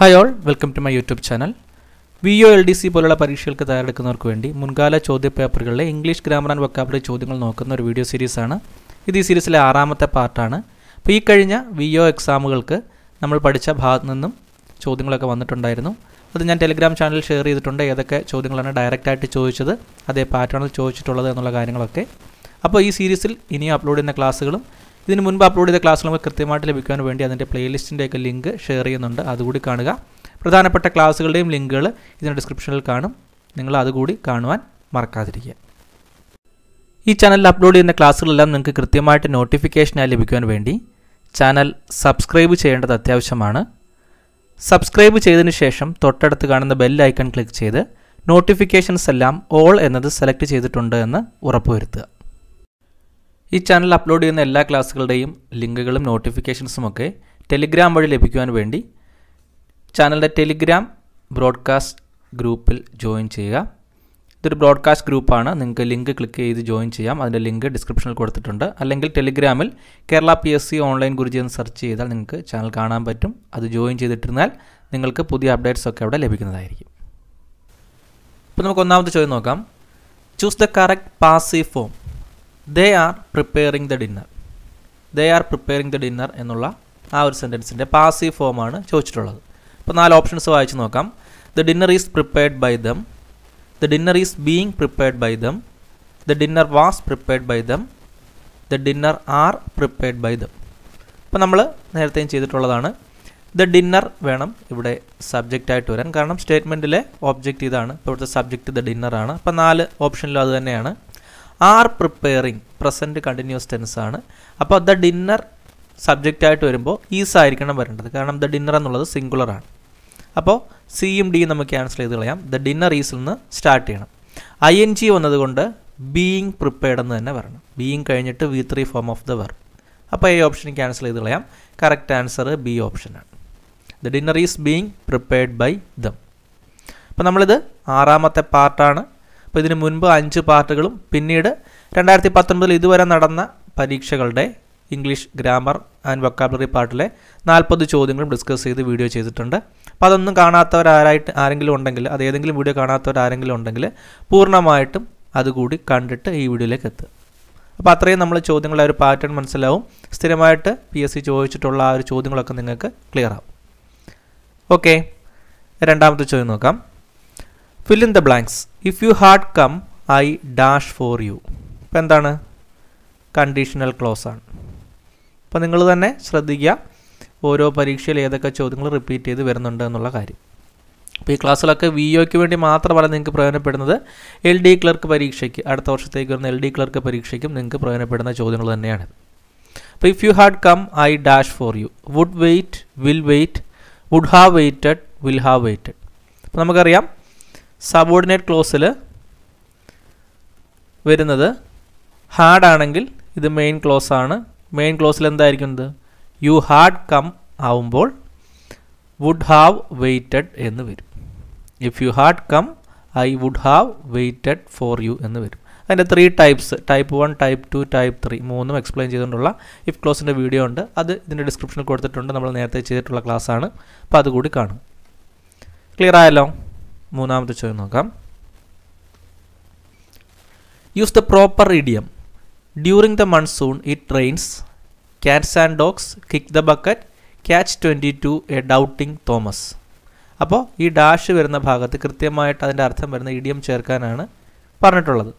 Hi all welcome to my YouTube channel V O L D C പോലുള്ള പരീക്ഷകൾക്ക് തയ്യാറെടുക്കുന്നവർക്ക് വേണ്ടി മുൻകാല ചോദ്യപേപ്പറുകളിലെ ഇംഗ്ലീഷ് ഗ്രാമർ ആൻഡ് വൊക്കാബുലറി ചോദ്യങ്ങൾ നോക്കുന്ന ഒരു വീഡിയോ സീരീസാണ് ഇത് ഈ സീരീസിലെ ആറാമത്തെ പാർട്ടാണ് അപ്പോൾ ഈ കഴിഞ്ഞ വി ഒ എക്സാമുകൾക്ക് നമ്മൾ പഠിച്ച ഭാഗത്തു നിന്നും ചോദ്യങ്ങളൊക്കെ വന്നിട്ടുണ്ടായിരുന്നു. അത് ഞാൻ ടെലിഗ്രാം ചാനലിൽ ഷെയർ ചെയ്തിട്ടുണ്ട്. ഏതൊക്കെ ചോദ്യങ്ങളാണ് ഡയറക്റ്റായിട്ട് ചോദിച്ചത് അതേ പാറ്റേണിൽ ചോദിച്ചിട്ടുള്ളത് എന്നുള്ള കാര്യങ്ങളൊക്കെ. അപ്പോൾ ഈ സീരീസിൽ ഇനിയും അപ്ലോഡ് ചെയ്യുന്ന ക്ലാസ്സുകളും ഇതിന് മുൻപ് അപ്ലോഡ് ചെയ്ത ക്ലാസ്സുകൾ നമുക്ക് കൃത്യമായിട്ട് ലഭിക്കാൻ വേണ്ടി അതിന്റെ പ്ലേലിസ്റ്റിന്റെയൊക്കെ ലിങ്ക് ഷെയർ ചെയ്യുന്നുണ്ട്. അതുകൂടി കാണുക. പ്രധാനപ്പെട്ട ക്ലാസ്സുകളുടെയും ലിങ്കുകൾ ഇതിന്റെ ഡിസ്ക്രിപ്ഷനിൽ കാണും. നിങ്ങൾ അതുകൂടി കാണുവാൻ മറക്കാതിരിക്കുക. ഈ ചാനലിൽ അപ്ലോഡ് ചെയ്യുന്ന ക്ലാസ്സുകളെല്ലാം നിങ്ങൾക്ക് കൃത്യമായിട്ട് നോട്ടിഫിക്കേഷനായി ലഭിക്കുവാൻ വേണ്ടി ചാനൽ സബ്സ്ക്രൈബ് ചെയ്യേണ്ടത് അത്യാവശ്യമാണ്. സബ്സ്ക്രൈബ് ചെയ്തതിന് ശേഷം തൊട്ടടുത്ത് കാണുന്ന ബെൽ ഐക്കൺ ക്ലിക്ക് ചെയ്ത് നോട്ടിഫിക്കേഷൻസ് എല്ലാം ഓൾ എന്നത് സെലക്ട് ചെയ്തിട്ടുണ്ട് എന്ന് ഉറപ്പുവരുത്തുക. ഈ ചാനൽ അപ്ലോഡ് ചെയ്യുന്ന എല്ലാ ക്ലാസ്സുകളുടെയും ലിങ്കുകളും നോട്ടിഫിക്കേഷൻസും ഒക്കെ ടെലിഗ്രാം വഴി ലഭിക്കുവാൻ വേണ്ടി ചാനലിന്റെ ടെലിഗ്രാം ബ്രോഡ്കാസ്റ്റ് ഗ്രൂപ്പിൽ ജോയിൻ ചെയ്യുക. ഇതൊരു ബ്രോഡ്കാസ്റ്റ് ഗ്രൂപ്പാണ് നിങ്ങൾക്ക് ലിങ്ക് ക്ലിക്ക് ചെയ്ത് ജോയിൻ ചെയ്യാം. അതിന്റെ ലിങ്ക് ഡിസ്ക്രിപ്ഷനിൽ കൊടുത്തിട്ടുണ്ട്. അല്ലെങ്കിൽ ടെലിഗ്രാമിൽ Kerala P S C online Guruji എന്ന് സെർച്ച് ചെയ്താൽ നിങ്ങൾക്ക് ചാനൽ കാണാൻ പറ്റും. അത് ജോയിൻ ചെയ്തിട്ടിരുന്നാൽ നിങ്ങൾക്ക് പുതിയ അപ്ഡേറ്റ്സ് ഒക്കെ അവിടെ ലഭിക്കുന്നതായിരിക്കും. ഇപ്പോൾ നമുക്ക് ഒന്നാമത്തെ ചോദ്യം നോക്കാം. Choose the correct passive form they are preparing the dinner they are preparing the dinner എന്നുള്ള ആ ഒരു സെന്റൻസിന്റെ പാസീവ് ഫോമാണ് ചോദിച്ചിട്ടുള്ളത്. അപ്പോൾ നാല് ഓപ്ഷൻസ് വായിച്ച് നോക്കാം. The dinner is prepared by them the dinner is being prepared by them the dinner was prepared by them the dinner are prepared by them അപ്പോൾ നമ്മൾ നേരത്തെയും ചെയ്തിട്ടുള്ളതാണ്. ദ ഡിന്നർ വേണം ഇവിടെ സബ്ജക്റ്റ് ആയിട്ട് വരാൻ. കാരണം സ്റ്റേറ്റ്മെന്റിലെ ഓബ്ജക്റ്റ് ഇതാണ്. ഇപ്പോഴത്തെ സബ്ജക്റ്റ് ദ ഡിന്നറാണ് അപ്പോൾ നാല് ഓപ്ഷനിലും അത് തന്നെയാണ്. Are preparing present continuous tense ആണ്. അപ്പോൾ ദ ഡിന്നർ സബ്ജക്റ്റ് ആയിട്ട് വരുമ്പോൾ ഈസ് ആയിരിക്കണം വരേണ്ടത്. കാരണം ദ ഡിന്നർ എന്നുള്ളത് സിംഗുലർ ആണ്. അപ്പോൾ സിയും ഡിയും നമുക്ക് ക്യാൻസൽ ചെയ്ത് കളയാം. ദ ഡിന്നർ ഈസിൽ നിന്ന് സ്റ്റാർട്ട് ചെയ്യണം. ഐ എൻ ജി വന്നതുകൊണ്ട് ബീയിങ് പ്രിപ്പയർഡ് എന്ന് തന്നെ വരണം. ബീയിങ് കഴിഞ്ഞിട്ട് V three form of the verb അപ്പോൾ ഈ ഓപ്ഷൻ ക്യാൻസൽ ചെയ്ത് കളയാം. കറക്റ്റ് ആൻസർ ബി ഓപ്ഷനാണ് the dinner is being prepared by them അപ്പോൾ നമ്മളിത് ആറാമത്തെ പാർട്ടാണ് അപ്പോൾ ഇതിന് മുൻപ് അഞ്ച് പാർട്ടുകളും പിന്നീട് രണ്ടായിരത്തി പത്തൊൻപതിൽ ഇതുവരെ നടന്ന പരീക്ഷകളുടെ ഇംഗ്ലീഷ് ഗ്രാമർ ആൻഡ് വൊക്കാബുലറി പാർട്ടിലെ നാൽപ്പത് ചോദ്യങ്ങളും ഡിസ്കസ് ചെയ്ത് വീഡിയോ ചെയ്തിട്ടുണ്ട്. അപ്പോൾ അതൊന്നും കാണാത്തവരാരായിട്ട് ആരെങ്കിലും ഉണ്ടെങ്കിൽ അത് ഏതെങ്കിലും വീഡിയോ കാണാത്തവരാരെങ്കിലും ഉണ്ടെങ്കിൽ പൂർണമായിട്ടും അതുകൂടി കണ്ടിട്ട് ഈ വീഡിയോയിലേക്ക് എത്തുക. അപ്പോൾ അത്രയും നമ്മൾ ചോദ്യങ്ങളുടെ ഒരു പാറ്റേൺ മനസ്സിലാവും. സ്ഥിരമായിട്ട് പി എസ് സി ചോദിച്ചിട്ടുള്ള ആ ഒരു ചോദ്യങ്ങളൊക്കെ നിങ്ങൾക്ക് ക്ലിയർ ആവും. ഓക്കെ രണ്ടാമത്തെ ചോദ്യം നോക്കാം. Fill in the blanks if you had come I dash for you ഇപ്പം എന്താണ്? കണ്ടീഷണൽ ക്ലോസ് ആണ്. അപ്പോൾ നിങ്ങൾ തന്നെ ശ്രദ്ധിക്കുക ഓരോ പരീക്ഷയിൽ ഏതൊക്കെ ചോദ്യങ്ങൾ റിപ്പീറ്റ് ചെയ്ത് വരുന്നുണ്ട് എന്നുള്ള കാര്യം. അപ്പോൾ ഈ ക്ലാസ്സിലൊക്കെ വി ഒക്ക് വേണ്ടി മാത്രമല്ല നിങ്ങൾക്ക് പ്രയോജനപ്പെടുന്നത്. എൽ ഡി ക്ലർക്ക് പരീക്ഷയ്ക്ക് അടുത്ത വർഷത്തേക്ക് വരുന്ന എൽ ഡി ക്ലർക്ക് പരീക്ഷയ്ക്കും നിങ്ങൾക്ക് പ്രയോജനപ്പെടുന്ന ചോദ്യങ്ങൾ തന്നെയാണ്. അപ്പോൾ if you had come I dash for you would wait will wait would have waited will have waited അപ്പോൾ നമുക്കറിയാം സബോർഡിനേറ്റ് ക്ലോസിൽ വരുന്നത് ഹാർഡ് ആണെങ്കിൽ ഇത് മെയിൻ ക്ലോസ് ആണ്. മെയിൻ ക്ലോസിൽ എന്തായിരിക്കും ഇത് യു ഹാഡ് കം ആവുമ്പോൾ വുഡ് ഹാവ് വെയിറ്റഡ് എന്ന് വരും. If you had come I would have waited for you എന്ന് വരും. അതിന്റെ three types type one type two type three മൂന്നും എക്സ്പ്ലെയിൻ ചെയ്തുകൊണ്ടുള്ള ഇഫ് ക്ലോസിന്റെ വീഡിയോ ഉണ്ട്. അത് ഇതിന്റെ ഡിസ്ക്രിപ്ഷനിൽ കൊടുത്തിട്ടുണ്ട്. നമ്മൾ നേരത്തെ ചെയ്തിട്ടുള്ള ക്ലാസ്സാണ് അപ്പോൾ അതുകൂടി കാണും. ക്ലിയർ ആയല്ലോ? മൂന്നാമത്തെ ചോദ്യം നോക്കാം. Use the proper idiom during the monsoon it rains cats and dogs kick the bucket catch twenty two a doubting Thomas അപ്പോൾ ഈ ഡാഷ് വരുന്ന ഭാഗത്ത് കൃത്യമായിട്ട് അതിന്റെ അർത്ഥം വരുന്ന ഇഡിയം ചേർക്കാനാണ് പറഞ്ഞിട്ടുള്ളത്.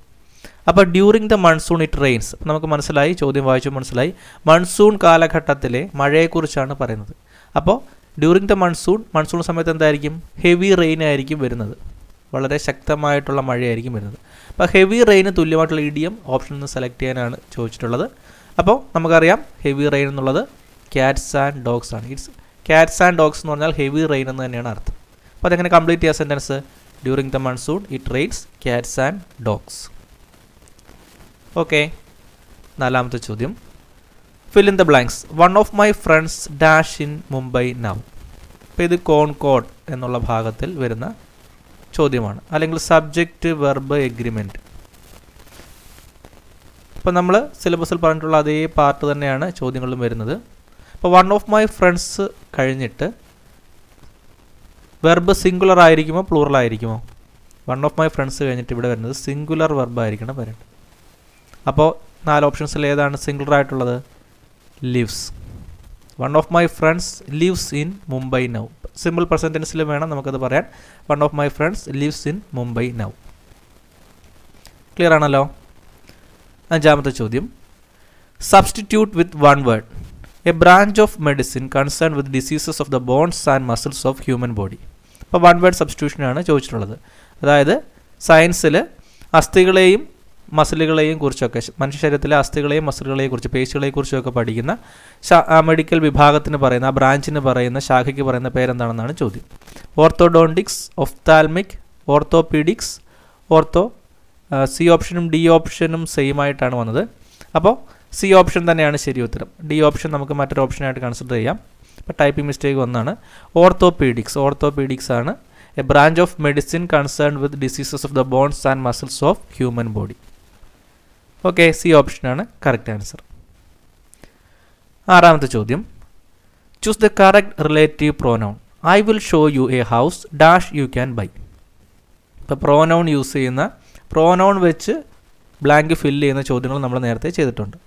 അപ്പോൾ during the monsoon it rains നമുക്ക് മനസ്സിലായി ചോദ്യം വായിച്ചു മനസ്സിലായി. മൺസൂൺ കാലഘട്ടത്തിലെ മഴയെക്കുറിച്ചാണ് പറയുന്നത്. അപ്പോൾ ഡ്യൂറിങ് ദ മൺസൂൺ മൺസൂൺ സമയത്ത് എന്തായിരിക്കും? ഹെവി റെയിൻ ആയിരിക്കും വരുന്നത്. വളരെ ശക്തമായിട്ടുള്ള മഴയായിരിക്കും വരുന്നത്. അപ്പോൾ ഹെവി റെയിന് തുല്യമായിട്ടുള്ള ഇഡിയം ഓപ്ഷൻ ഒന്ന് സെലക്ട് ചെയ്യാനാണ് ചോദിച്ചിട്ടുള്ളത്. അപ്പോൾ നമുക്കറിയാം ഹെവി റെയിൻ എന്നുള്ളത് ക്യാറ്റ്സ് ആൻഡ് ഡോഗ്സ് ആണ്. ഇറ്റ്സ് ക്യാറ്റ്സ് ആൻഡ് ഡോഗ്സ് എന്ന് പറഞ്ഞാൽ ഹെവി റെയിൻ എന്ന് തന്നെയാണ് അർത്ഥം. അപ്പോൾ അതെങ്ങനെ കംപ്ലീറ്റ് ചെയ്യുക sentence during the monsoon it rains cats and dogs okay നാലാമത്തെ ചോദ്യം. Fill in the blanks one of my friends dash in Mumbai now ഇത് കോൺകോഡ് എന്നുള്ള ഭാഗത്തിൽ വരുന്ന ചോദ്യമാണ്. അല്ലെങ്കിൽ സബ്ജക്റ്റ് വെർബ് എഗ്രിമെന്റ് അപ്പോൾ നമ്മൾ സിലബസിൽ പറഞ്ഞിട്ടുള്ള അതേ പാർട്ട് തന്നെയാണ് ചോദ്യങ്ങളിലും വരുന്നത്. അപ്പോൾ വൺ ഓഫ് മൈ ഫ്രണ്ട്സ് കഴിഞ്ഞിട്ട് വെർബ് സിംഗുലർ ആയിരിക്കുമോ പ്ലൂറൽ ആയിരിക്കുമോ? വൺ ഓഫ് മൈ ഫ്രണ്ട്സ് കഴിഞ്ഞിട്ട് ഇവിടെ വരുന്നത് സിംഗുലർ വെർബ് ആയിരിക്കണം വരേണ്ടത്. അപ്പോൾ നാല് ഓപ്ഷൻസിൽ ഏതാണ് സിംഗുലർ ആയിട്ടുള്ളത്? Lives one of my friends lives in Mumbai now simple പെർസെന്റൻസിൽ വേണം നമുക്കത് പറയാൻ. One of my friends lives in Mumbai now clear ആണല്ലോ? അഞ്ചാമത്തെ ചോദ്യം. Substitute with one word a branch of medicine concern with diseases of the bones and muscles of human body അപ്പോൾ one word സബ്സ്റ്റിറ്റ്യൂഷനാണ് ചോദിച്ചിട്ടുള്ളത്. അതായത് സയൻസിൽ അസ്ഥികളെയും മസിലുകളെയും കുറിച്ചൊക്കെ മനുഷ്യ ശരീരത്തിലെ അസ്ഥികളെയും മസിലുകളെയും കുറിച്ച് പേശികളെയും കുറിച്ചൊക്കെ പഠിക്കുന്ന മെഡിക്കൽ വിഭാഗത്തിന് പറയുന്ന ആ ബ്രാഞ്ചിന് പറയുന്ന ശാഖയ്ക്ക് പറയുന്ന പേരെന്താണെന്നാണ് ചോദ്യം. Orthodontics ophthalmic orthopaedics ortho C ഓപ്ഷനും ഡി ഓപ്ഷനും സെയിം ആയിട്ടാണ് വന്നത്. അപ്പോൾ സി ഓപ്ഷൻ തന്നെയാണ് ശരി ഉത്തരം. ഡി ഓപ്ഷൻ നമുക്ക് മറ്റൊരു ഓപ്ഷനായിട്ട് കൺസിഡർ ചെയ്യാം. ഇപ്പോൾ ടൈപ്പിംഗ് മിസ്റ്റേക്ക് വന്നാണ്. ഓർത്തോപീഡിക്സ് ഓർത്തോപീഡിക്സ് ആണ് a branch of medicine concern with diseases of the bones and muscles of human body okay C ഓപ്ഷനാണ് കറക്റ്റ് ആൻസർ ആറാമത്തെ ചോദ്യം. Choose the correct relative pronoun I will show you a house dash you can buy ഇപ്പോൾ pronoun use ചെയ്യുന്ന pronoun വെച്ച് blank fill ചെയ്യുന്ന ചോദ്യങ്ങൾ നമ്മൾ നേരത്തെ ചെയ്തിട്ടുണ്ട്.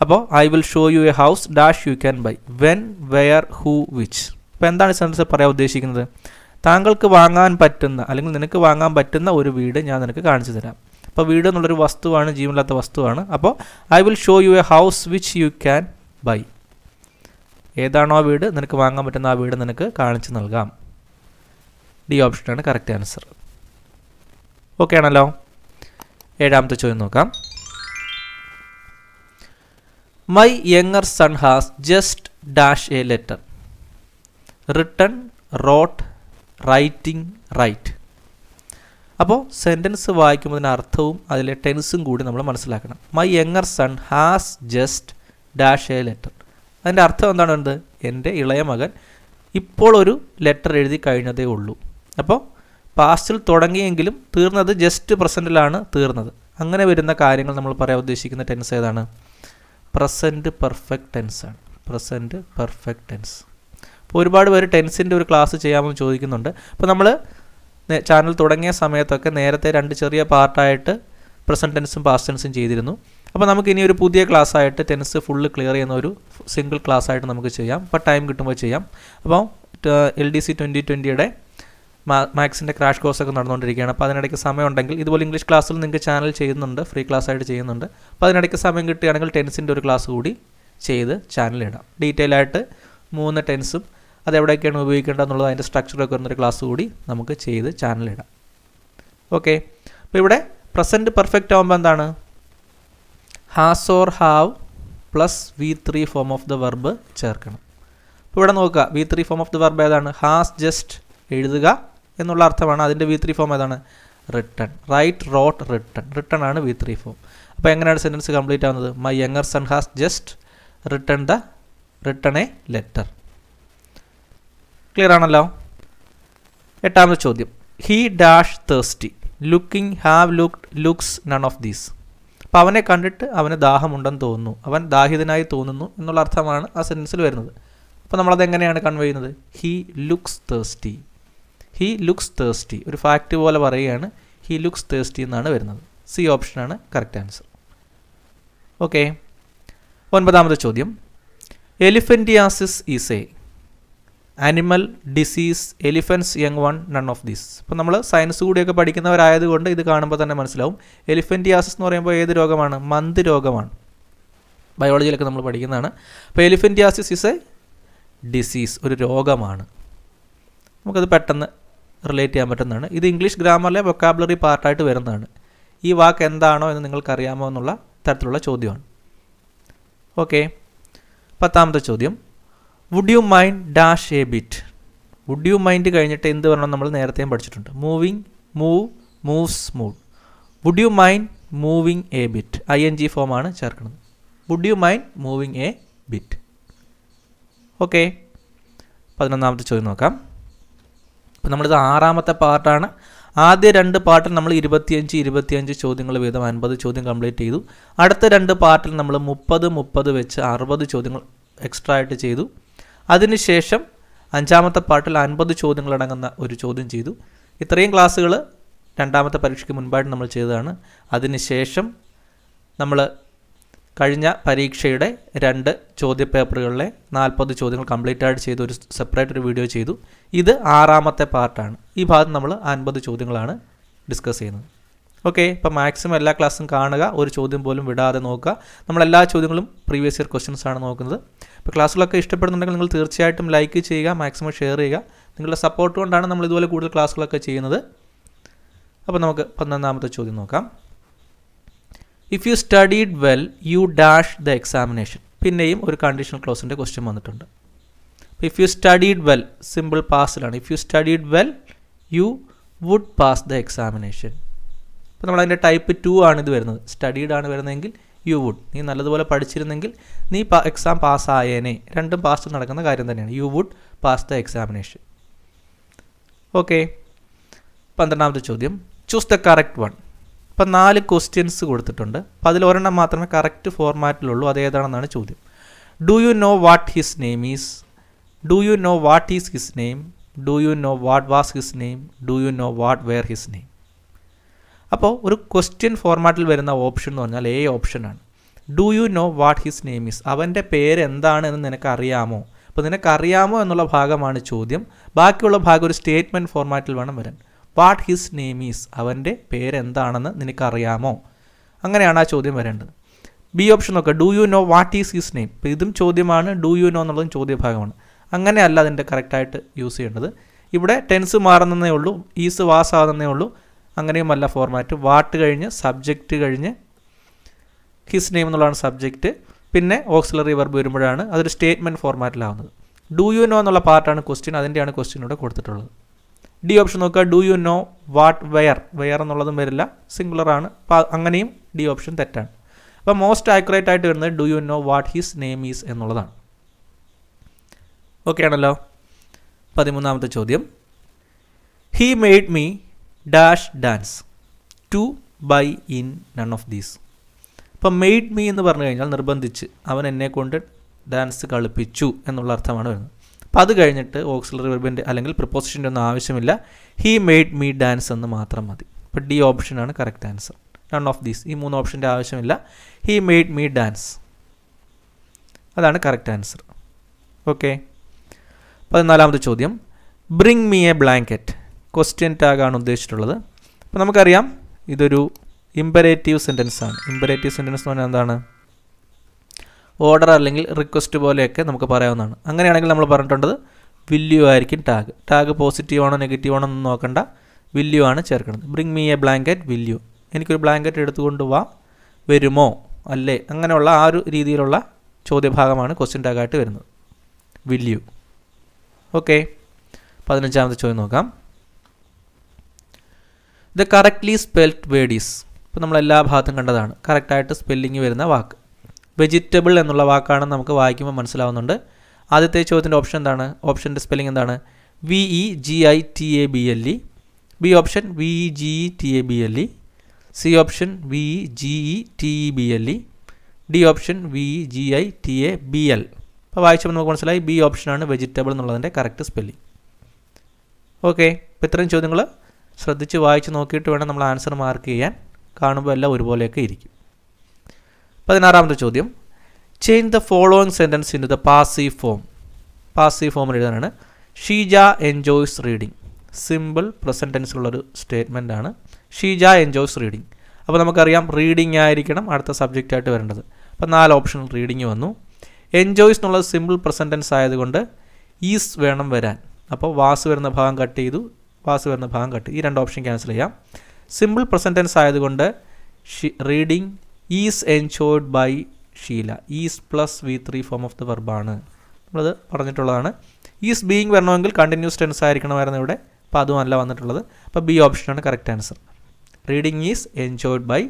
അപ്പോൾ I will show you a house dash you can buy when where who which ഇപ്പോൾ എന്താണ് സെൻസ് പറയാൻ ഉദ്ദേശിക്കുന്നത്? താങ്കൾക്ക് വാങ്ങാൻ പറ്റുന്ന അല്ലെങ്കിൽ നിനക്ക് വാങ്ങാൻ പറ്റുന്ന ഒരു വീട് ഞാൻ നിനക്ക് കാണിച്ചു തരാം. അപ്പോൾ വീട് എന്നുള്ളൊരു വസ്തുവാണ് ജീവനില്ലാത്ത വസ്തുവാണ്. അപ്പോൾ I will show you a house which you can buy ഏതാണോ വീട്? നിനക്ക് വാങ്ങാൻ പറ്റുന്ന ആ വീട് നിനക്ക് കാണിച്ചു നൽകാം. ഡി ഓപ്ഷനാണ് കറക്റ്റ് ആൻസർ ഓക്കെ ആണല്ലോ. ഏഴാമത്തെ ചോദ്യം നോക്കാം. My younger son has just dash a letter written wrote writing write അപ്പോൾ സെന്റൻസ് വായിക്കുമ്പോൾ അതിന്റെ അർത്ഥവും അതിലെ ടെൻസും കൂടി നമ്മൾ മനസ്സിലാക്കണം. My younger son has just dash a letter അതിന്റെ അർത്ഥം എന്താണ് വേണ്ടത് എന്റെ ഇളയ മകൻ ഇപ്പോൾ ഒരു ലെറ്റർ എഴുതി കഴിഞ്ഞതേ ഉള്ളൂ. അപ്പോൾ പാസ്റ്റിൽ തുടങ്ങിയെങ്കിലും തീർന്നത് ജസ്റ്റ് പ്രസന്റിലാണ് തീർന്നത്. അങ്ങനെ വരുന്ന കാര്യങ്ങൾ നമ്മൾ പറയാൻ ഉദ്ദേശിക്കുന്ന ടെൻസ് ഏതാണ്? പ്രസന്റ് പെർഫെക്റ്റ് ടെൻസ് ആണ്. പ്രസന്റ് പെർഫെക്റ്റ് ടെൻസ് അപ്പോൾ ഒരുപാട് പേര് ടെൻസിന്റെ ഒരു ക്ലാസ് ചെയ്യാമെന്ന് ചോദിക്കുന്നുണ്ട്. അപ്പോൾ നമ്മൾ ചാനൽ തുടങ്ങിയ സമയത്തൊക്കെ നേരത്തെ രണ്ട് ചെറിയ പാർട്ടായിട്ട് പ്രസന്റ് ടെൻസും പാസ്റ്റ് ടെൻസും ചെയ്തിരുന്നു. അപ്പോൾ നമുക്ക് ഇനി ഒരു പുതിയ ക്ലാസ് ആയിട്ട് ടെൻസ് ഫുള്ള് ക്ലിയർ ചെയ്യുന്ന ഒരു സിംഗിൾ ക്ലാസ് ആയിട്ട് നമുക്ക് ചെയ്യാം. അപ്പോൾ ടൈം കിട്ടുമ്പോൾ ചെയ്യാം. അപ്പോൾ എൽ ഡി സി ട്വന്റി ട്വന്റിയുടെ മാത്സിന്റെ ക്രാഷ് കോഴ്സ് ഒക്കെ നടന്നുകൊണ്ടിരിക്കുകയാണ്. അപ്പോൾ അതിനിടയ്ക്ക് സമയം ഉണ്ടെങ്കിൽ ഇതുപോലെ ഇംഗ്ലീഷ് ക്ലാസ്സിൽ നിങ്ങൾക്ക് ചാനൽ ചെയ്യുന്നുണ്ട് ഫ്രീ ക്ലാസ് ആയിട്ട് ചെയ്യുന്നുണ്ട്. അപ്പോൾ അതിനിടയ്ക്ക് സമയം കിട്ടുകയാണെങ്കിൽ ടെൻസിന്റെ ഒരു ക്ലാസ് കൂടി ചെയ്ത് ചാനൽ ഇടാം. ഡീറ്റെയിൽ ആയിട്ട് മൂന്ന് ടെൻസും അത് എവിടെയൊക്കെയാണ് ഉപയോഗിക്കേണ്ടത് എന്നുള്ളത് അതിന്റെ സ്ട്രക്ചറൊക്കെ വരുന്നൊരു ക്ലാസ് കൂടി നമുക്ക് ചെയ്ത് ചാനലിടാം ഓക്കെ അപ്പോൾ ഇവിടെ പ്രസന്റ് പെർഫെക്റ്റ് ആകുമ്പോൾ എന്താണ്? Has or have plus V three form of the verb ചേർക്കണം. അപ്പോൾ ഇവിടെ നോക്കുക. V three form of the verb ഏതാണ്? ഹാസ് ജസ്റ്റ് എഴുതുക എന്നുള്ള അർത്ഥമാണ്. അതിന്റെ വി ത്രീ ഫോം ഏതാണ്? Written write wrote written written ആണ് വി ത്രീ ഫോം അപ്പോൾ എങ്ങനെയാണ് സെന്റൻസ് കംപ്ലീറ്റ് ആവുന്നത്? My younger son has just written the written a letter clear ആണല്ലോ? എട്ടാമത്തെ ചോദ്യം. He dash thirsty looking have looked looks none of these അപ്പോൾ അവനെ കണ്ടിട്ട് അവന് ദാഹമുണ്ടെന്ന് തോന്നുന്നു. അവൻ ദാഹിതനായി തോന്നുന്നു എന്നുള്ള അർത്ഥമാണ് ആ സെന്റൻസിൽ വരുന്നത്. അപ്പോൾ നമ്മളത് എങ്ങനെയാണ് കൺവേ ചെയ്യുന്നത്? He looks thirsty he looks thirsty ഒരു ഫാക്റ്റ് പോലെ പറയുകയാണ്. ഹീ ലുക്സ് തേഴ്സ്റ്റി എന്നാണ് വരുന്നത്. സി ഓപ്ഷനാണ് കറക്റ്റ് ആൻസർ ഓക്കെ ഒൻപതാമത്തെ ചോദ്യം. Elephantiasis is a animal disease elephants young one none of these അപ്പോൾ നമ്മൾ സയൻസ് കൂടിയൊക്കെ പഠിക്കുന്നവരായതുകൊണ്ട് ഇത് കാണുമ്പോൾ തന്നെ മനസ്സിലാവും. എലിഫന്റിയാസിസ് എന്ന് പറയുമ്പോൾ ഏത് രോഗമാണ്? മന്ത് രോഗമാണ്. ബയോളജിയിലൊക്കെ നമ്മൾ പഠിക്കുന്നതാണ്. അപ്പോൾ എലിഫന്റിയാസിസ് ഇസ് എ ഡിസീസ് ഒരു രോഗമാണ്. നമുക്കത് പെട്ടെന്ന് റിലേറ്റ് ചെയ്യാൻ പറ്റുന്നതാണ്. ഇത് ഇംഗ്ലീഷ് ഗ്രാമറിലെ വൊക്കാബുലറി പാർട്ടായിട്ട് വരുന്നതാണ്. ഈ വാക്ക് എന്താണോ എന്ന് നിങ്ങൾക്കറിയാമോ എന്നുള്ള തരത്തിലുള്ള ചോദ്യമാണ്. ഓക്കെ പത്താമത്തെ ചോദ്യം. Would you mind dash a bit would you mind കഴിഞ്ഞിട്ട് എന്ത് പറയണം നമ്മൾ നേരത്തെയും പഠിച്ചിട്ടുണ്ട്. Moving move moves move would you mind moving a bit I N G ഫോമാണ് ചേർക്കുന്നത്. Would you mind moving a bit okay പതിനൊന്നാമത്തെ ചോദ്യം നോക്കാം. അപ്പോൾ നമ്മളിത് ആറാമത്തെ പാർട്ടാണ്. ആദ്യ രണ്ട് പാർട്ടിൽ നമ്മൾ ഇരുപത്തിയഞ്ച് ഇരുപത്തിയഞ്ച് ചോദ്യങ്ങൾ വീതം അൻപത് ചോദ്യം കംപ്ലീറ്റ് ചെയ്തു. അടുത്ത രണ്ട് പാർട്ടിൽ നമ്മൾ മുപ്പത് മുപ്പത് വെച്ച് അറുപത് ചോദ്യങ്ങൾ എക്സ്ട്രാ ആയിട്ട് ചെയ്തു. അതിനുശേഷം അഞ്ചാമത്തെ പാട്ടിൽ അൻപത് ചോദ്യങ്ങളടങ്ങുന്ന ഒരു ചോദ്യം ചെയ്തു. ഇത്രയും ക്ലാസ്സുകൾ രണ്ടാമത്തെ പരീക്ഷയ്ക്ക് മുൻപായിട്ട് നമ്മൾ ചെയ്തതാണ്. അതിനുശേഷം നമ്മൾ കഴിഞ്ഞ പരീക്ഷയുടെ രണ്ട് ചോദ്യപേപ്പറുകളിലെ നാൽപ്പത് ചോദ്യങ്ങൾ കംപ്ലീറ്റ് ആയിട്ട് ചെയ്ത് ഒരു സെപ്പറേറ്റ് ഒരു വീഡിയോ ചെയ്തു. ഇത് ആറാമത്തെ പാർട്ടാണ് ഈ ഭാഗത്ത് നമ്മൾ അൻപത് ചോദ്യങ്ങളാണ് ഡിസ്കസ് ചെയ്യുന്നത്. ഓക്കെ ഇപ്പോൾ മാക്സിമം എല്ലാ ക്ലാസ്സും കാണുക ഒരു ചോദ്യം പോലും വിടാതെ നോക്കുക. നമ്മൾ എല്ലാ ചോദ്യങ്ങളും പ്രീവിയസ് ഇയർ ക്വസ്റ്റ്യൻസ് ആണ് നോക്കുന്നത്. ഇപ്പോൾ ക്ലാസ്സുകളൊക്കെ ഇഷ്ടപ്പെടുന്നുണ്ടെങ്കിൽ നിങ്ങൾ തീർച്ചയായിട്ടും ലൈക്ക് ചെയ്യുക മാക്സിമം ഷെയർ ചെയ്യുക. നിങ്ങളുടെ സപ്പോർട്ട് കൊണ്ടാണ് നമ്മൾ ഇതുപോലെ കൂടുതൽ ക്ലാസ്സുകളൊക്കെ ചെയ്യുന്നത്. അപ്പോൾ നമുക്ക് പന്ത്രണ്ടാമത്തെ ചോദ്യം നോക്കാം. If you studied well you dash the examination പിന്നെയും ഒരു കണ്ടീഷണൽ ക്ലോസിന്റെ ക്വസ്റ്റ്യൻ വന്നിട്ടുണ്ട്. അപ്പോൾ if you studied well simple പാസിലാണ് if you studied well you would pass the examination അപ്പോൾ നമ്മൾ അതിന്റെ ടൈപ്പ് ടു ആണ് ഇത് വരുന്നത്. സ്റ്റഡീഡ് ആണ് വരുന്നതെങ്കിൽ യു വുഡ്. നീ നല്ലതുപോലെ പഠിച്ചിരുന്നെങ്കിൽ നീ എക്സാം പാസ്സായേനെ. രണ്ടും പാസ് നടക്കുന്ന കാര്യം തന്നെയാണ്. You would pass the examination okay പന്ത്രണ്ടാമത്തെ ചോദ്യം. ചൂസ് ദ കറക്റ്റ് വൺ ഇപ്പം നാല് ക്വസ്റ്റ്യൻസ് കൊടുത്തിട്ടുണ്ട്. അപ്പോൾ അതിൽ ഒരെണ്ണം മാത്രമേ കറക്റ്റ് ഫോർമാറ്റിലുള്ളൂ അതേതാണെന്നാണ് ചോദ്യം. Do you know what his name is do you know what is his name do you know what was his name do you know what were his name അപ്പോൾ ഒരു ക്വസ്റ്റ്യൻ ഫോർമാറ്റിൽ വരുന്ന ഓപ്ഷൻ എന്ന് പറഞ്ഞാൽ A ഓപ്ഷനാണ് do you know what his name is അവന്റെ പേര് എന്താണ് എന്ന് നിനക്കറിയാമോ? അപ്പോൾ നിനക്കറിയാമോ എന്നുള്ള ഭാഗമാണ് ചോദ്യം. ബാക്കിയുള്ള ഭാഗം ഒരു സ്റ്റേറ്റ്മെന്റ് ഫോർമാറ്റിൽ വേണം വരാൻ. വാട്ട് ഹിസ് നെയിം ഈസ് അവന്റെ പേര് എന്താണെന്ന് നിനക്കറിയാമോ? അങ്ങനെയാണ് ആ ചോദ്യം വരേണ്ടത്. ബി ഓപ്ഷൻ നോക്കുക do you know what is his name ഇപ്പോൾ ഇതും ചോദ്യമാണ്. ഡു യു നോ എന്നുള്ളതും ചോദ്യഭാഗമാണ്. അങ്ങനെയല്ല അതിന്റെ കറക്റ്റായിട്ട് യൂസ് ചെയ്യേണ്ടത്. ഇവിടെ ടെൻസ് മാറുന്നതേ ഉള്ളൂ. ഈസ് വാസ് ആകുന്നതേ ഉള്ളൂ. അങ്ങനെയുമല്ല ഫോർമാറ്റ് വാട്ട് കഴിഞ്ഞ് സബ്ജക്റ്റ് കഴിഞ്ഞ് ഹിസ് നെയിം എന്നുള്ളതാണ് സബ്ജക്റ്റ് പിന്നെ ഓക്സിലറി വെർബ് വരുമ്പോഴാണ് അതൊരു സ്റ്റേറ്റ്മെന്റ് ഫോർമാറ്റിലാവുന്നത് ഡു യു നോ എന്നുള്ള പാർട്ടാണ് ക്വസ്റ്റ്യൻ അതിന്റെയാണ് ക്വസ്റ്റ്യൻ ഇവിടെ കൊടുത്തിട്ടുള്ളത്. ഡി ഓപ്ഷൻ നോക്കുക. Do you know what where where എന്നുള്ളതും വരില്ല. സിംഗുലറാണ് അപ്പോൾ അങ്ങനെയും ഡി ഓപ്ഷൻ തെറ്റാണ്. അപ്പോൾ മോസ്റ്റ് ആക്യുറേറ്റ് ആയിട്ട് വരുന്നത് do you know what his name is എന്നുള്ളതാണ്. ഓക്കെ ആണല്ലോ. പതിമൂന്നാമത്തെ ചോദ്യം. He made me dash dance to by in none of these ഇപ്പം മെയ്ഡ് മീ എന്ന് പറഞ്ഞു കഴിഞ്ഞാൽ നിർബന്ധിച്ച് അവൻ എന്നെ കൊണ്ട് ഡാൻസ് കളിപ്പിച്ചു എന്നുള്ള അർത്ഥമാണ് വരുന്നത്. അപ്പോൾ അത് കഴിഞ്ഞിട്ട് ഓക്സിലറി വെർബിന്റെ അല്ലെങ്കിൽ പ്രിപ്പോസിഷന്റെ ഒന്നും ആവശ്യമില്ല. ഹീ മെയ്ഡ് മീ ഡാൻസ് എന്ന് മാത്രം മതി. അപ്പോൾ ഡി ഓപ്ഷനാണ് correct answer none of these ഈ മൂന്ന് ഓപ്ഷന്റെ ആവശ്യമില്ല. ഹീ മെയ്ഡ് മീ ഡാൻസ് അതാണ് കറക്റ്റ് ആൻസർ ഓക്കെ പതിനാലാമത്തെ ചോദ്യം. Bring me a blanket question ടാഗാണ് ഉദ്ദേശിച്ചിട്ടുള്ളത്. അപ്പോൾ നമുക്കറിയാം ഇതൊരു ഇമ്പരേറ്റീവ് സെന്റൻസ് ആണ്. ഇമ്പരേറ്റീവ് സെന്റൻസ് എന്ന് പറഞ്ഞാൽ എന്താണ്? ഓർഡർ അല്ലെങ്കിൽ റിക്വസ്റ്റ് പോലെയൊക്കെ നമുക്ക് പറയാവുന്നതാണ്. അങ്ങനെയാണെങ്കിൽ നമ്മൾ പറഞ്ഞിട്ടുണ്ടത് വില്യു ആയിരിക്കും ടാഗ് ടാഗ് പോസിറ്റീവ് ആണോ നെഗറ്റീവ് ആണോ എന്ന് നോക്കണ്ട. വില്യു ആണ് ചേർക്കുന്നത്. Bring me a blanket will you എനിക്കൊരു ബ്ലാങ്കറ്റ് എടുത്തുകൊണ്ട് വാ. വരുമോ? അല്ലേ? അങ്ങനെയുള്ള ആ ഒരു രീതിയിലുള്ള ചോദ്യഭാഗമാണ് ക്വസ്റ്റ്യൻ ടാഗായിട്ട് വരുന്നത്. വില്യു ഓക്കെ പതിനഞ്ചാമത്തെ ചോദ്യം നോക്കാം. The correctly spelled word is ഇപ്പോൾ നമ്മൾ എല്ലാ ഭാഗത്തും കണ്ടതാണ്. കറക്റ്റായിട്ട് സ്പെല്ലിങ് വരുന്ന വാക്ക്. വെജിറ്റബിൾ എന്നുള്ള വാക്കാണ് നമുക്ക് വായിക്കുമ്പോൾ മനസ്സിലാവുന്നുണ്ട്. ആദ്യത്തെ ചോദ്യത്തിന്റെ ഓപ്ഷൻ എന്താണ്? ഓപ്ഷന്റെ സ്പെല്ലിംഗ് എന്താണ്? V E G I T A B L E B option V E G E T A B L E C option V E G E T E B L E D option V E G I T A B L അപ്പോൾ വായിച്ചപ്പോൾ നമുക്ക് മനസ്സിലായി. B ഓപ്ഷനാണ് vegetable എന്നുള്ളതിന്റെ correct spelling okay ഇപ്പോൾ ഇത്രയും ചോദ്യങ്ങൾ ശ്രദ്ധിച്ച് വായിച്ച് നോക്കിയിട്ട് വേണം നമ്മൾ ആൻസർ മാർക്ക് ചെയ്യാൻ. കാണുമ്പോൾ എല്ലാം ഒരുപോലെയൊക്കെ ഇരിക്കും. പതിനാറാമത്തെ ചോദ്യം. Change the following sentence in the passive form passive ഫോമിൽ എഴുതാനാണ്. Sheeja enjoys reading simple present ടെൻസിലുള്ളൊരു statement ആണ്. ഷീജ എൻജോയ്സ് റീഡിങ് അപ്പോൾ നമുക്കറിയാം റീഡിങ് ആയിരിക്കണം അടുത്ത സബ്ജക്റ്റ് ആയിട്ട് വരേണ്ടത്. അപ്പോൾ നാല് ഓപ്ഷൻ റീഡിങ് വന്നു. എൻജോയ്സ് എന്നുള്ളത് സിമ്പിൾ പ്രസന്റൻസ് ആയതുകൊണ്ട് ഈസ് വേണം വരാൻ. അപ്പോൾ വാസ് വരുന്ന ഭാഗം കട്ട് ചെയ്തു. വാസ് വരുന്ന ഭാഗം കട്ട്. ഈ രണ്ട് ഓപ്ഷൻ ക്യാൻസൽ ചെയ്യാം. സിമ്പിൾ പ്രസന്റ് ടെൻസ് ആയതുകൊണ്ട് reading is enjoyed by Sheela is plus V three form of the വെർബാണ് നമ്മളത് പറഞ്ഞിട്ടുള്ളതാണ്. ഈസ് ബീയിങ് വരണമെങ്കിൽ കണ്ടിന്യൂസ് ടെൻസ് ആയിരിക്കണമായിരുന്നു ഇവിടെ. അപ്പോൾ അതുമല്ല വന്നിട്ടുള്ളത്. അപ്പോൾ ബി ഓപ്ഷനാണ് correct answer reading is enjoyed by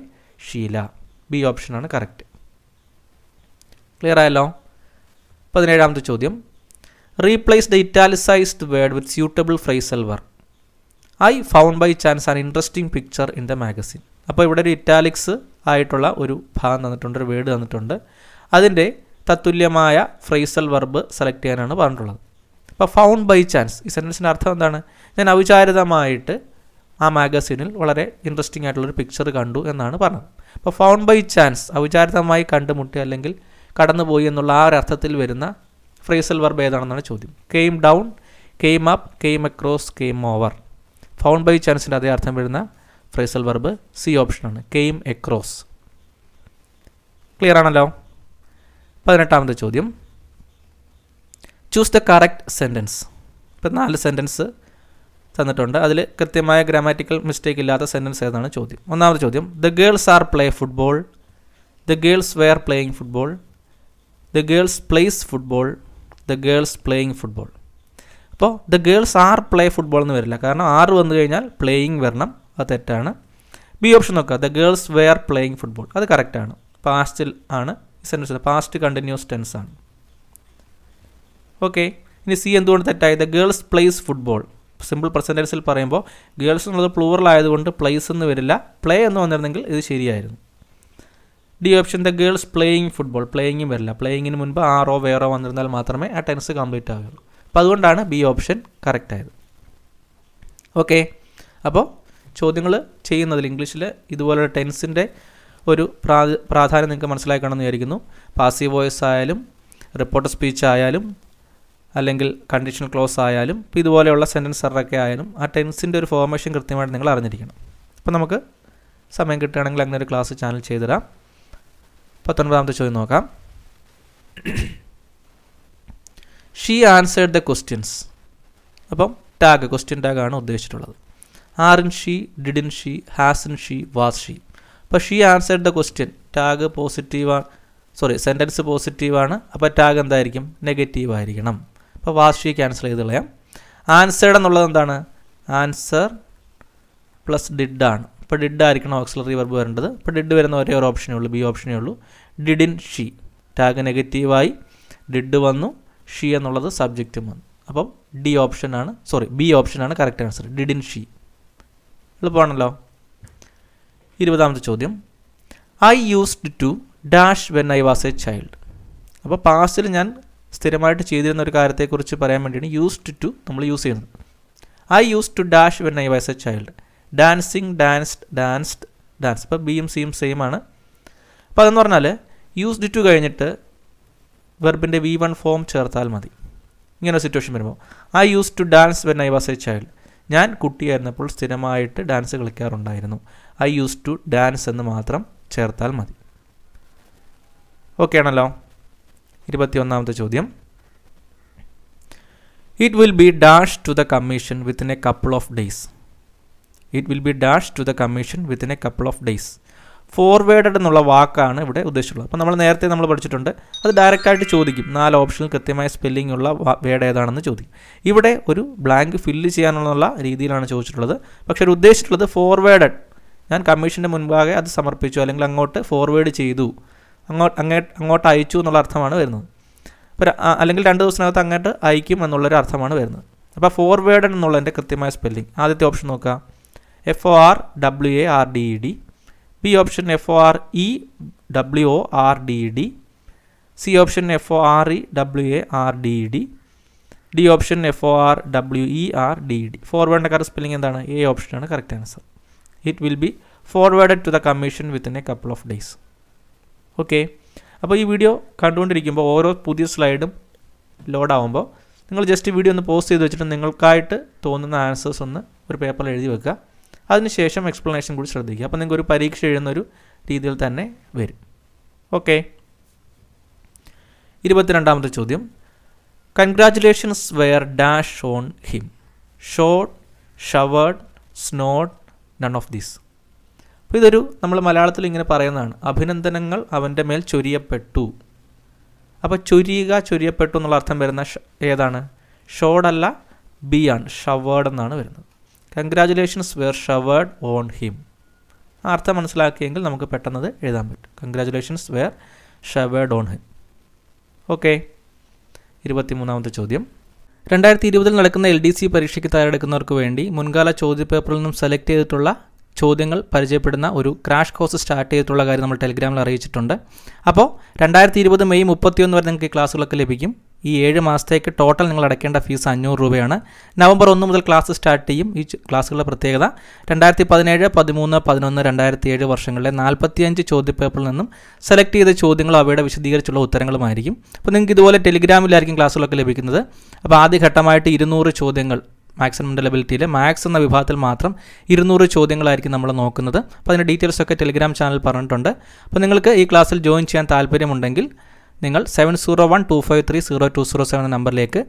Sheela B ഓപ്ഷനാണ് കറക്റ്റ് ക്ലിയർ ആയല്ലോ? പതിനേഴാമത്തെ ചോദ്യം. Replace the italicised word with suitable phrasal verb I found by chance an interesting picture in the magazine അപ്പോൾ ഇവിടെ ഒരു ഇറ്റാലിക്സ് ആയിട്ടുള്ള ഒരു ഭാഗം തന്നിട്ടുണ്ട് ഒരു വേർഡ് തന്നിട്ടുണ്ട്. അതിന്റെ തത്തുല്യമായ ഫ്രൈസൽ വർബ് സെലക്ട് ചെയ്യാനാണ് പറഞ്ഞിട്ടുള്ളത്. അപ്പോൾ ഫൗണ്ട് ബൈ ചാൻസ് ഈ സെന്റൻസിന്റെ അർത്ഥം എന്താണ്? ഞാൻ അവിചാരിതമായിട്ട് ആ മാഗസീനിൽ വളരെ ഇൻട്രസ്റ്റിംഗ് ആയിട്ടുള്ളൊരു പിക്ചർ കണ്ടു എന്നാണ് പറഞ്ഞത്. അപ്പോൾ ഫൗണ്ട് ബൈ ചാൻസ് അവിചാരിതമായി കണ്ടുമുട്ടി അല്ലെങ്കിൽ കടന്നുപോയി എന്നുള്ള ആ ഒരു അർത്ഥത്തിൽ വരുന്ന ഫ്രേസൽ വർബ് ഏതാണെന്നാണ് ചോദ്യം. Came down came up came across came over found by ചാൻസിന്റെ അതേ അർത്ഥം വരുന്ന ഫ്രേസൽ വെർബ് സി ഓപ്ഷനാണ് കെയിം എക്രോസ് ക്ലിയർ ആണല്ലോ? പതിനെട്ടാമത്തെ ചോദ്യം. ചൂസ് ദ കറക്റ്റ് സെന്റൻസ് ഇപ്പം നാല് സെന്റൻസ് തന്നിട്ടുണ്ട്. അതിൽ കൃത്യമായ ഗ്രാമാറ്റിക്കൽ മിസ്റ്റേക്ക് ഇല്ലാത്ത സെന്റൻസ് ഏതാണ് ചോദ്യം. ഒന്നാമത്തെ ചോദ്യം. The girls are play football the girls were playing football the girls plays football the girls playing football അപ്പോൾ the girls are play football എന്ന് വരില്ല. കാരണം ആർ വന്നു കഴിഞ്ഞാൽ പ്ലേയിങ് വരണം. അത് തെറ്റാണ്. ബി ഓപ്ഷൻ നോക്കുക. The girls were playing football. അത് കറക്റ്റാണ് പാസ്റ്റിൽ ആണ്. സെന്റൻസ് പാസ്റ്റ് കണ്ടിന്യൂസ് ടെൻസ് ആണ്. ഓക്കെ. ഇനി സി എന്തുകൊണ്ട് തെറ്റായി? The girls plays football. Simple പെർസെന്റേഴ്സിൽ പറയുമ്പോൾ ഗേൾസ് എന്നുള്ളത് പ്ലൂറൽ ആയതുകൊണ്ട് പ്ലേസ് എന്ന് വരില്ല. പ്ലേ എന്ന് വന്നിരുന്നെങ്കിൽ ഇത് ശരിയായിരുന്നു. D option the girls playing football. പ്ലേയിങ്ങും വരില്ല. പ്ലേയിങ്ങിന് മുൻപ് ആറോ വേറോ വന്നിരുന്നാൽ മാത്രമേ ആ ടെൻസ് കംപ്ലീറ്റ് ആവുകയുള്ളൂ അപ്പോൾ അതുകൊണ്ടാണ് ബി ഓപ്ഷൻ കറക്റ്റ് ആയത്. ഓക്കെ. അപ്പോൾ ചോദ്യങ്ങൾ ചെയ്യുന്നതിൽ ഇംഗ്ലീഷിൽ ഇതുപോലുള്ള ടെൻസിന്റെ ഒരു പ്രാ പ്രാധാന്യം നിങ്ങൾക്ക് മനസ്സിലാക്കണമെന്ന് വിചാരിക്കുന്നു. പാസീവ് വോയിസ് ആയാലും റിപ്പോർട്ട് സ്പീച്ച് ആയാലും അല്ലെങ്കിൽ കണ്ടീഷണൽ ക്ലോസ് ആയാലും ഇപ്പോൾ ഇതുപോലെയുള്ള സെന്റൻസ് എറൊക്കെ ആയാലും ആ ടെൻസിന്റെ ഒരു ഫോർമേഷൻ കൃത്യമായിട്ട് നിങ്ങൾ അറിഞ്ഞിരിക്കണം. അപ്പോൾ നമുക്ക് സമയം കിട്ടുകയാണെങ്കിൽ അങ്ങനെ ഒരു ക്ലാസ് ചാനൽ ചെയ്തുതരാം. പത്തൊൻപതാമത്തെ ചോദ്യം നോക്കാം. ഷീ ആൻസേർഡ് ദ ക്വസ്റ്റ്യൻസ് അപ്പം ടാഗ് ക്വസ്റ്റ്യൻ ടാഗാണ് ഉദ്ദേശിച്ചിട്ടുള്ളത്. Are in she didn't she in she was she അപ്പോൾ she answered the question tag പോസിറ്റീവാണ് സോറി സെന്റൻസ് പോസിറ്റീവാണ് അപ്പോൾ ടാഗ് എന്തായിരിക്കും? നെഗറ്റീവ് ആയിരിക്കണം. അപ്പോൾ വാസ് ഷീ ക്യാൻസൽ ചെയ്ത് കളയാം. ആൻസേർഡ് എന്നുള്ളത് എന്താണ്? ആൻസർ പ്ലസ് ഡിഡ് ആണ്. അപ്പോൾ ഡിഡ് ആയിരിക്കണം ഓക്സിലറി വെർബ് വരേണ്ടത്. അപ്പോൾ ഡിഡ് വരുന്ന ഒരേ ഒരു ഓപ്ഷനേ ഉള്ളൂ ബി ഓപ്ഷനേ ഉള്ളൂ. ഡിഡിൻ ഷീ ടാഗ് നെഗറ്റീവായി ഡിഡ് വന്നു. ഷീ എന്നുള്ളത് സബ്ജക്റ്റ് വന്നു അപ്പം ഡി ഓപ്ഷനാണ് സോറി ബി ഓപ്ഷനാണ് കറക്റ്റ് ആൻസർ ഡിഡിൻ ഷീ എളുപ്പമാണല്ലോ. ഇരുപതാമത്തെ ചോദ്യം. I used to dash when I was a child അപ്പോൾ പാസ്റ്റിൽ ഞാൻ സ്ഥിരമായിട്ട് ചെയ്തിരുന്ന ഒരു കാര്യത്തെക്കുറിച്ച് പറയാൻ വേണ്ടിയാണ് യൂസ്ഡ് ടു നമ്മൾ യൂസ് ചെയ്യുന്നത്. I use to dash when I was a child dancing danced danced dance ഇപ്പോൾ ബിയും സിയും സെയിം ആണ്. അപ്പോൾ അതെന്ന് പറഞ്ഞാൽ യൂസ്ഡ് ടു കഴിഞ്ഞിട്ട് വെർബിന്റെ വി വൺ ഫോം ചേർത്താൽ മതി. ഇങ്ങനെ സിറ്റുവേഷൻ വരുമ്പോൾ I use to dance when I was a child ഞാൻ കുട്ടിയായിരുന്നപ്പോൾ സ്ഥിരമായിട്ട് ഡാൻസ് കളിക്കാറുണ്ടായിരുന്നു. ഐ യൂസ് ടു ഡാൻസ് എന്ന് മാത്രം ചേർത്താൽ മതി. ഓക്കെ ആണല്ലോ. ഇരുപത്തിയൊന്നാമത്തെ ചോദ്യം. It will be dash to the commission within a couple of days it will be dash to the commission within a couple of days forwarded എന്നുള്ള വാക്കാണ് ഇവിടെ ഉദ്ദേശിച്ചുള്ളത് അപ്പോൾ നമ്മൾ നേരത്തെ നമ്മൾ പഠിച്ചിട്ടുണ്ട്. അത് ഡയറക്റ്റായിട്ട് ചോദിക്കും. നാല് ഓപ്ഷനിൽ കൃത്യമായ സ്പെല്ലിംഗ് ഉള്ള വേഡ് ഏതാണെന്ന് ചോദിക്കും. ഇവിടെ ഒരു ബ്ലാങ്ക് ഫില്ല് ചെയ്യാനുള്ള രീതിയിലാണ് ചോദിച്ചിട്ടുള്ളത്. പക്ഷേ ഒരു ഉദ്ദേശിച്ചിട്ടുള്ളത് ഫോർവേഡഡ് ഞാൻ കമ്മീഷന്റെ മുൻപാകെ അത് സമർപ്പിച്ചു അല്ലെങ്കിൽ അങ്ങോട്ട് ഫോർവേഡ് ചെയ്തു. അങ്ങോട്ട് അങ്ങേ അങ്ങോട്ട് അയച്ചു എന്നുള്ള അർത്ഥമാണ് വരുന്നത്. അപ്പോൾ അല്ലെങ്കിൽ രണ്ട് ദിവസത്തിനകത്ത് അങ്ങോട്ട് അയക്കും എന്നുള്ളൊരു അർത്ഥമാണ് വരുന്നത്. അപ്പോൾ ഫോർവേഡഡ് എന്നുള്ളതിന്റെ കൃത്യമായ സ്പെല്ലിംഗ് ആദ്യത്തെ ഓപ്ഷൻ നോക്കുക. F O R W A R D E D B option F O R E W O R D D C option F O R E W A R D D D option F O R W E R D D ഫോർവേഡിന്റെ correct spelling എന്താണ്? A ഓപ്ഷനാണ് correct answer it will be forwarded to the commission within a couple of days okay അപ്പോൾ ഈ video കണ്ടുകൊണ്ടിരിക്കുമ്പോൾ ഓരോ പുതിയ സ്ലൈഡും load ആവുമ്പോൾ നിങ്ങൾ just video ഒന്ന് പോസ്റ്റ് ചെയ്ത് വെച്ചിട്ട് നിങ്ങൾക്കായിട്ട് തോന്നുന്ന ആൻസേഴ്സ് ഒന്ന് ഒരു പേപ്പറിൽ എഴുതി വെക്കുക. അതിനുശേഷം എക്സ്പ്ലനേഷൻ കൂടി ശ്രദ്ധിക്കുക. അപ്പോൾ നിങ്ങൾക്ക് ഒരു പരീക്ഷ എഴുതുന്ന ഒരു രീതിയിൽ തന്നെ വരും. ഓക്കെ ഇരുപത്തിരണ്ടാമത്തെ ചോദ്യം. Congratulations were dash on him shot showered snowed none of these അപ്പോൾ ഇതൊരു നമ്മൾ മലയാളത്തിൽ ഇങ്ങനെ പറയുന്നതാണ്. അഭിനന്ദനങ്ങൾ അവന്റെ മേൽ ചൊരിയപ്പെട്ടു. അപ്പോൾ ചൊരിയുക ചൊരിയപ്പെട്ടു എന്നുള്ള അർത്ഥം വരുന്ന ഏതാണ്? ഷോഡല്ല ബി ആണ്. ഷവേർഡ് എന്നാണ് വരുന്നത്. Congratulations were showered on him അർത്ഥം മനസ്സിലാക്കിയെങ്കിൽ നമുക്ക് പെട്ടെന്ന് എഴുതാൻ പറ്റും. Congratulations were showered on him okay ഇരുപത്തിമൂന്നാമത്തെ ചോദ്യം. രണ്ടായിരത്തി ഇരുപതിൽ നടക്കുന്ന എൽ ഡി സി പരീക്ഷയ്ക്ക് തയ്യാറെടുക്കുന്നവർക്ക് വേണ്ടി മുൻകാല ചോദ്യപേപ്പറിൽ നിന്നും സെലക്ട് ചെയ്തിട്ടുള്ള ചോദ്യങ്ങൾ പരിചയപ്പെടുന്ന ഒരു ക്രാഷ് കോഴ്സ് സ്റ്റാർട്ട് ചെയ്തിട്ടുള്ള കാര്യം നമ്മൾ ടെലിഗ്രാമിൽ അറിയിച്ചിട്ടുണ്ട്. അപ്പോൾ രണ്ടായിരത്തി ഇരുപത് മെയ് മുപ്പത്തിയൊന്ന് വരെ നിങ്ങൾക്ക് ക്ലാസ്സുകളൊക്കെ ലഭിക്കും. ഈ ഏഴ് മാസത്തേക്ക് ടോട്ടൽ നിങ്ങൾ അടയ്ക്കേണ്ട ഫീസ് അഞ്ഞൂറ് രൂപയാണ്. നവംബർ ഒന്ന് മുതൽ ക്ലാസ് സ്റ്റാർട്ട് ചെയ്യും. ഈ ക്ലാസ്സുകളുടെ പ്രത്യേകത രണ്ടായിരത്തി പതിനേഴ് പതിമൂന്ന് പതിനൊന്ന് രണ്ടായിരത്തി ഏഴ് വർഷങ്ങളിലെ നാൽപ്പത്തിയഞ്ച് ചോദ്യപേപ്പറിൽ നിന്നും സെലക്ട് ചെയ്ത ചോദ്യങ്ങളും അവയുടെ വിശദീകരിച്ചുള്ള ഉത്തരങ്ങളുമായിരിക്കും. അപ്പോൾ നിങ്ങൾക്ക് ഇതുപോലെ ടെലിഗ്രാമിലായിരിക്കും ക്ലാസ്സുകളൊക്കെ ലഭിക്കുന്നത്. അപ്പോൾ ആദ്യഘട്ടമായിട്ട് ഇരുന്നൂറ് ചോദ്യങ്ങൾ മാത്സ് ആൻഡ് മെന്റലബിലിറ്റിയിൽ മാത്സ് എന്ന വിഭാഗത്തിൽ മാത്രം ഇരുന്നൂറ് ചോദ്യങ്ങളായിരിക്കും നമ്മൾ നോക്കുന്നത്. അപ്പോൾ അതിന്റെ ഡീറ്റെയിൽസ് ഒക്കെ ടെലിഗ്രാം ചാനൽ പറഞ്ഞിട്ടുണ്ട്. അപ്പോൾ നിങ്ങൾക്ക് ഈ ക്ലാസ്സിൽ ജോയിൻ ചെയ്യാൻ താല്പര്യമുണ്ടെങ്കിൽ നിങ്ങൾ seven zero one two five three zero two zero seven നമ്പറിലേക്ക്